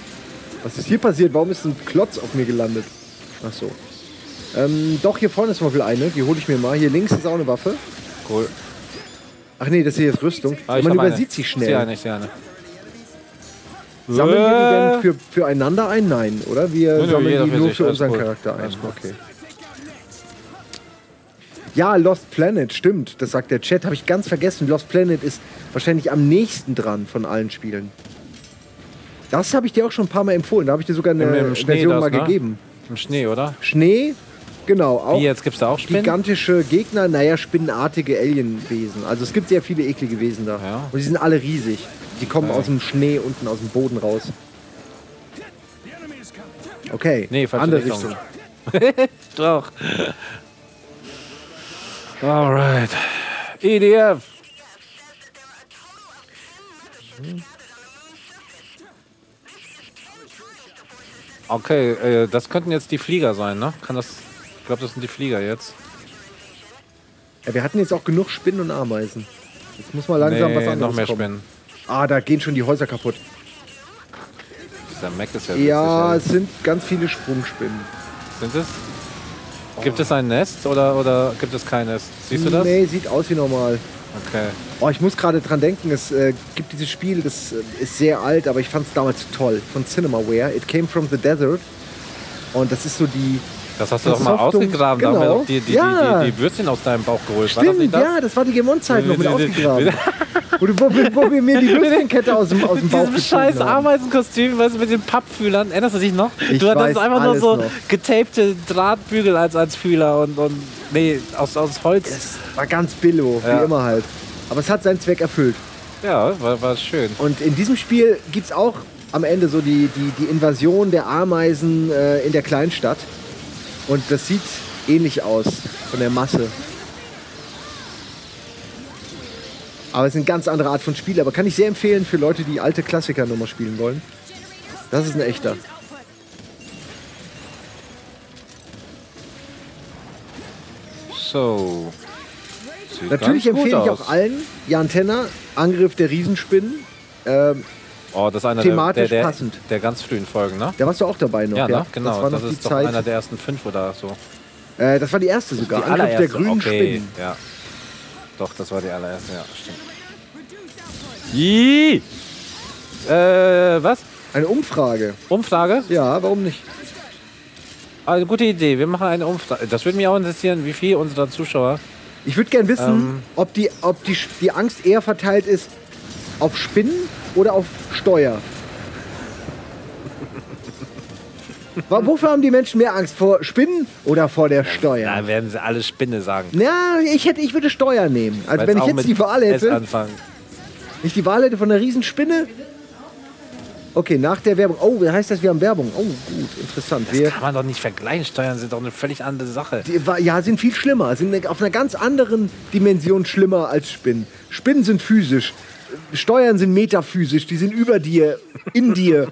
Was ist hier passiert? Warum ist ein Klotz auf mir gelandet? Ach so. Ähm, doch, hier vorne ist noch mal eine. Die hole ich mir mal. Hier links ist auch eine Waffe. Cool. Ach nee, das hier ist Rüstung. Ah, ich Man hab eine. übersieht sie Ich schnell. eine, ich sehe eine. Sammeln wir die Äh. denn für, füreinander ein? Nein, oder? Wir Nö, sammeln jeder die nur für unseren gut. Charakter ein. Okay. Ja, Lost Planet, stimmt. Das sagt der Chat. Habe ich ganz vergessen. Lost Planet ist wahrscheinlich am nächsten dran von allen Spielen. Das habe ich dir auch schon ein paar Mal empfohlen. Da habe ich dir sogar eine Im- im Schnee Version das, mal ne? gegeben. Im Schnee, oder? Schnee, genau. Auch Wie, jetzt gibt's da auch Spinnen? gigantische Gegner, naja, spinnenartige Alienwesen. Also es gibt sehr viele eklige Wesen da. Ja. Und die sind alle riesig. Die kommen Ja. aus dem Schnee unten aus dem Boden raus. Okay, Nee, falsche andere Richtung. Richtung. (laughs) Doch. Alright. EDF. Okay, äh, das könnten jetzt die Flieger sein, ne? Kann das. Ich glaube, das sind die Flieger jetzt. Ja, wir hatten jetzt auch genug Spinnen und Ameisen. Jetzt muss mal langsam was Nee, anderes noch mehr kommen. Spinnen. Ah, da gehen schon die Häuser kaputt. Dieser Mac ist ja Ja, es sind ganz viele Sprungspinnen. Sind es? Gibt es ein Nest oder, oder gibt es kein Nest? Siehst du das? Nee, sieht aus wie normal. Okay. Oh, ich muss gerade dran denken, es äh, gibt dieses Spiel, das äh, ist sehr alt, aber ich fand es damals toll, von Cinemaware. It Came From The Desert. Und das ist so die... Das hast du doch mal ausgegraben. Da haben wir genau. doch die, die, Ja. die, die, Würstchen aus deinem Bauch geholt. War das Stimmt, nicht das? ja, das war die Gemon-Zeit noch mit ausgegraben. wo, (laughs) du- wo, wir- wo wir mir die (laughs) Würstchenkette aus dem, aus dem Mit Bauch diesem gezogen scheiß. Ameisenkostüm, weißt du, mit den Pappfühlern. Erinnerst du dich noch? Ich du hattest einfach nur so noch. getapte Drahtbügel als, als Fühler und, und nee, aus, aus Holz. Es war ganz billo, Ja. wie immer halt. Aber es hat seinen Zweck erfüllt. Ja, war, war schön. Und in diesem Spiel gibt es auch am Ende so die, die, die Invasion der Ameisen äh, in der Kleinstadt. Und das sieht ähnlich aus von der Masse. Aber es ist eine ganz andere Art von Spiel. Aber kann ich sehr empfehlen für Leute, die alte Klassiker nochmal spielen wollen. Das ist ein echter. So. Sieht Natürlich empfehle ich aus. auch allen Jan Tenner, Angriff der Riesenspinnen. Ähm, Oh, das ist einer Thematisch der, der, passend. der, der ganz frühen Folgen, ne? Da warst du auch dabei noch. Ja, ne? genau. Das war noch Das, die ist doch Zeit. einer der ersten fünf oder so. äh, das war die erste sogar. Die Angriff der allererste. grünen okay, Spinnen. ja. Doch, das war die allererste, ja, stimmt. Ih! Äh, was? Eine Umfrage. Umfrage? Ja, warum nicht? Also, gute Idee. Wir machen eine Umfrage. Das würde mich auch interessieren, wie viel unserer Zuschauer. Ich würde gern wissen, Ähm. ob, die, ob die, die Angst eher verteilt ist auf Spinnen oder auf Steuer. Wofür haben die Menschen mehr Angst? Vor Spinnen oder vor der Steuer? Da werden sie alle Spinne sagen. Ja, ich, hätte, ich würde Steuer nehmen. Also Weil's wenn ich jetzt die Wahl hätte, ich die Wahl hätte von einer Riesenspinne. Okay, nach der Werbung. Oh, wie heißt das? Wir haben Werbung. Oh, gut, interessant. Das Wir, kann man doch nicht vergleichen. Steuern sind doch eine völlig andere Sache. die, ja, sind viel schlimmer. Sind auf einer ganz anderen Dimension schlimmer als Spinnen. Spinnen sind physisch. Steuern sind metaphysisch. Die sind über dir, in dir.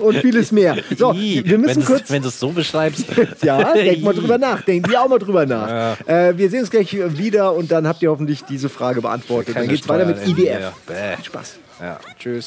Und vieles mehr. So, wir müssen kurz. Wenn du es so beschreibst. (laughs) Ja, denk mal drüber nach. Denken die auch mal drüber nach. Äh, wir sehen uns gleich wieder und dann habt ihr hoffentlich diese Frage beantwortet. Dann geht's weiter mit Steuern, IDF. ja. Spaß. Ja, tschüss.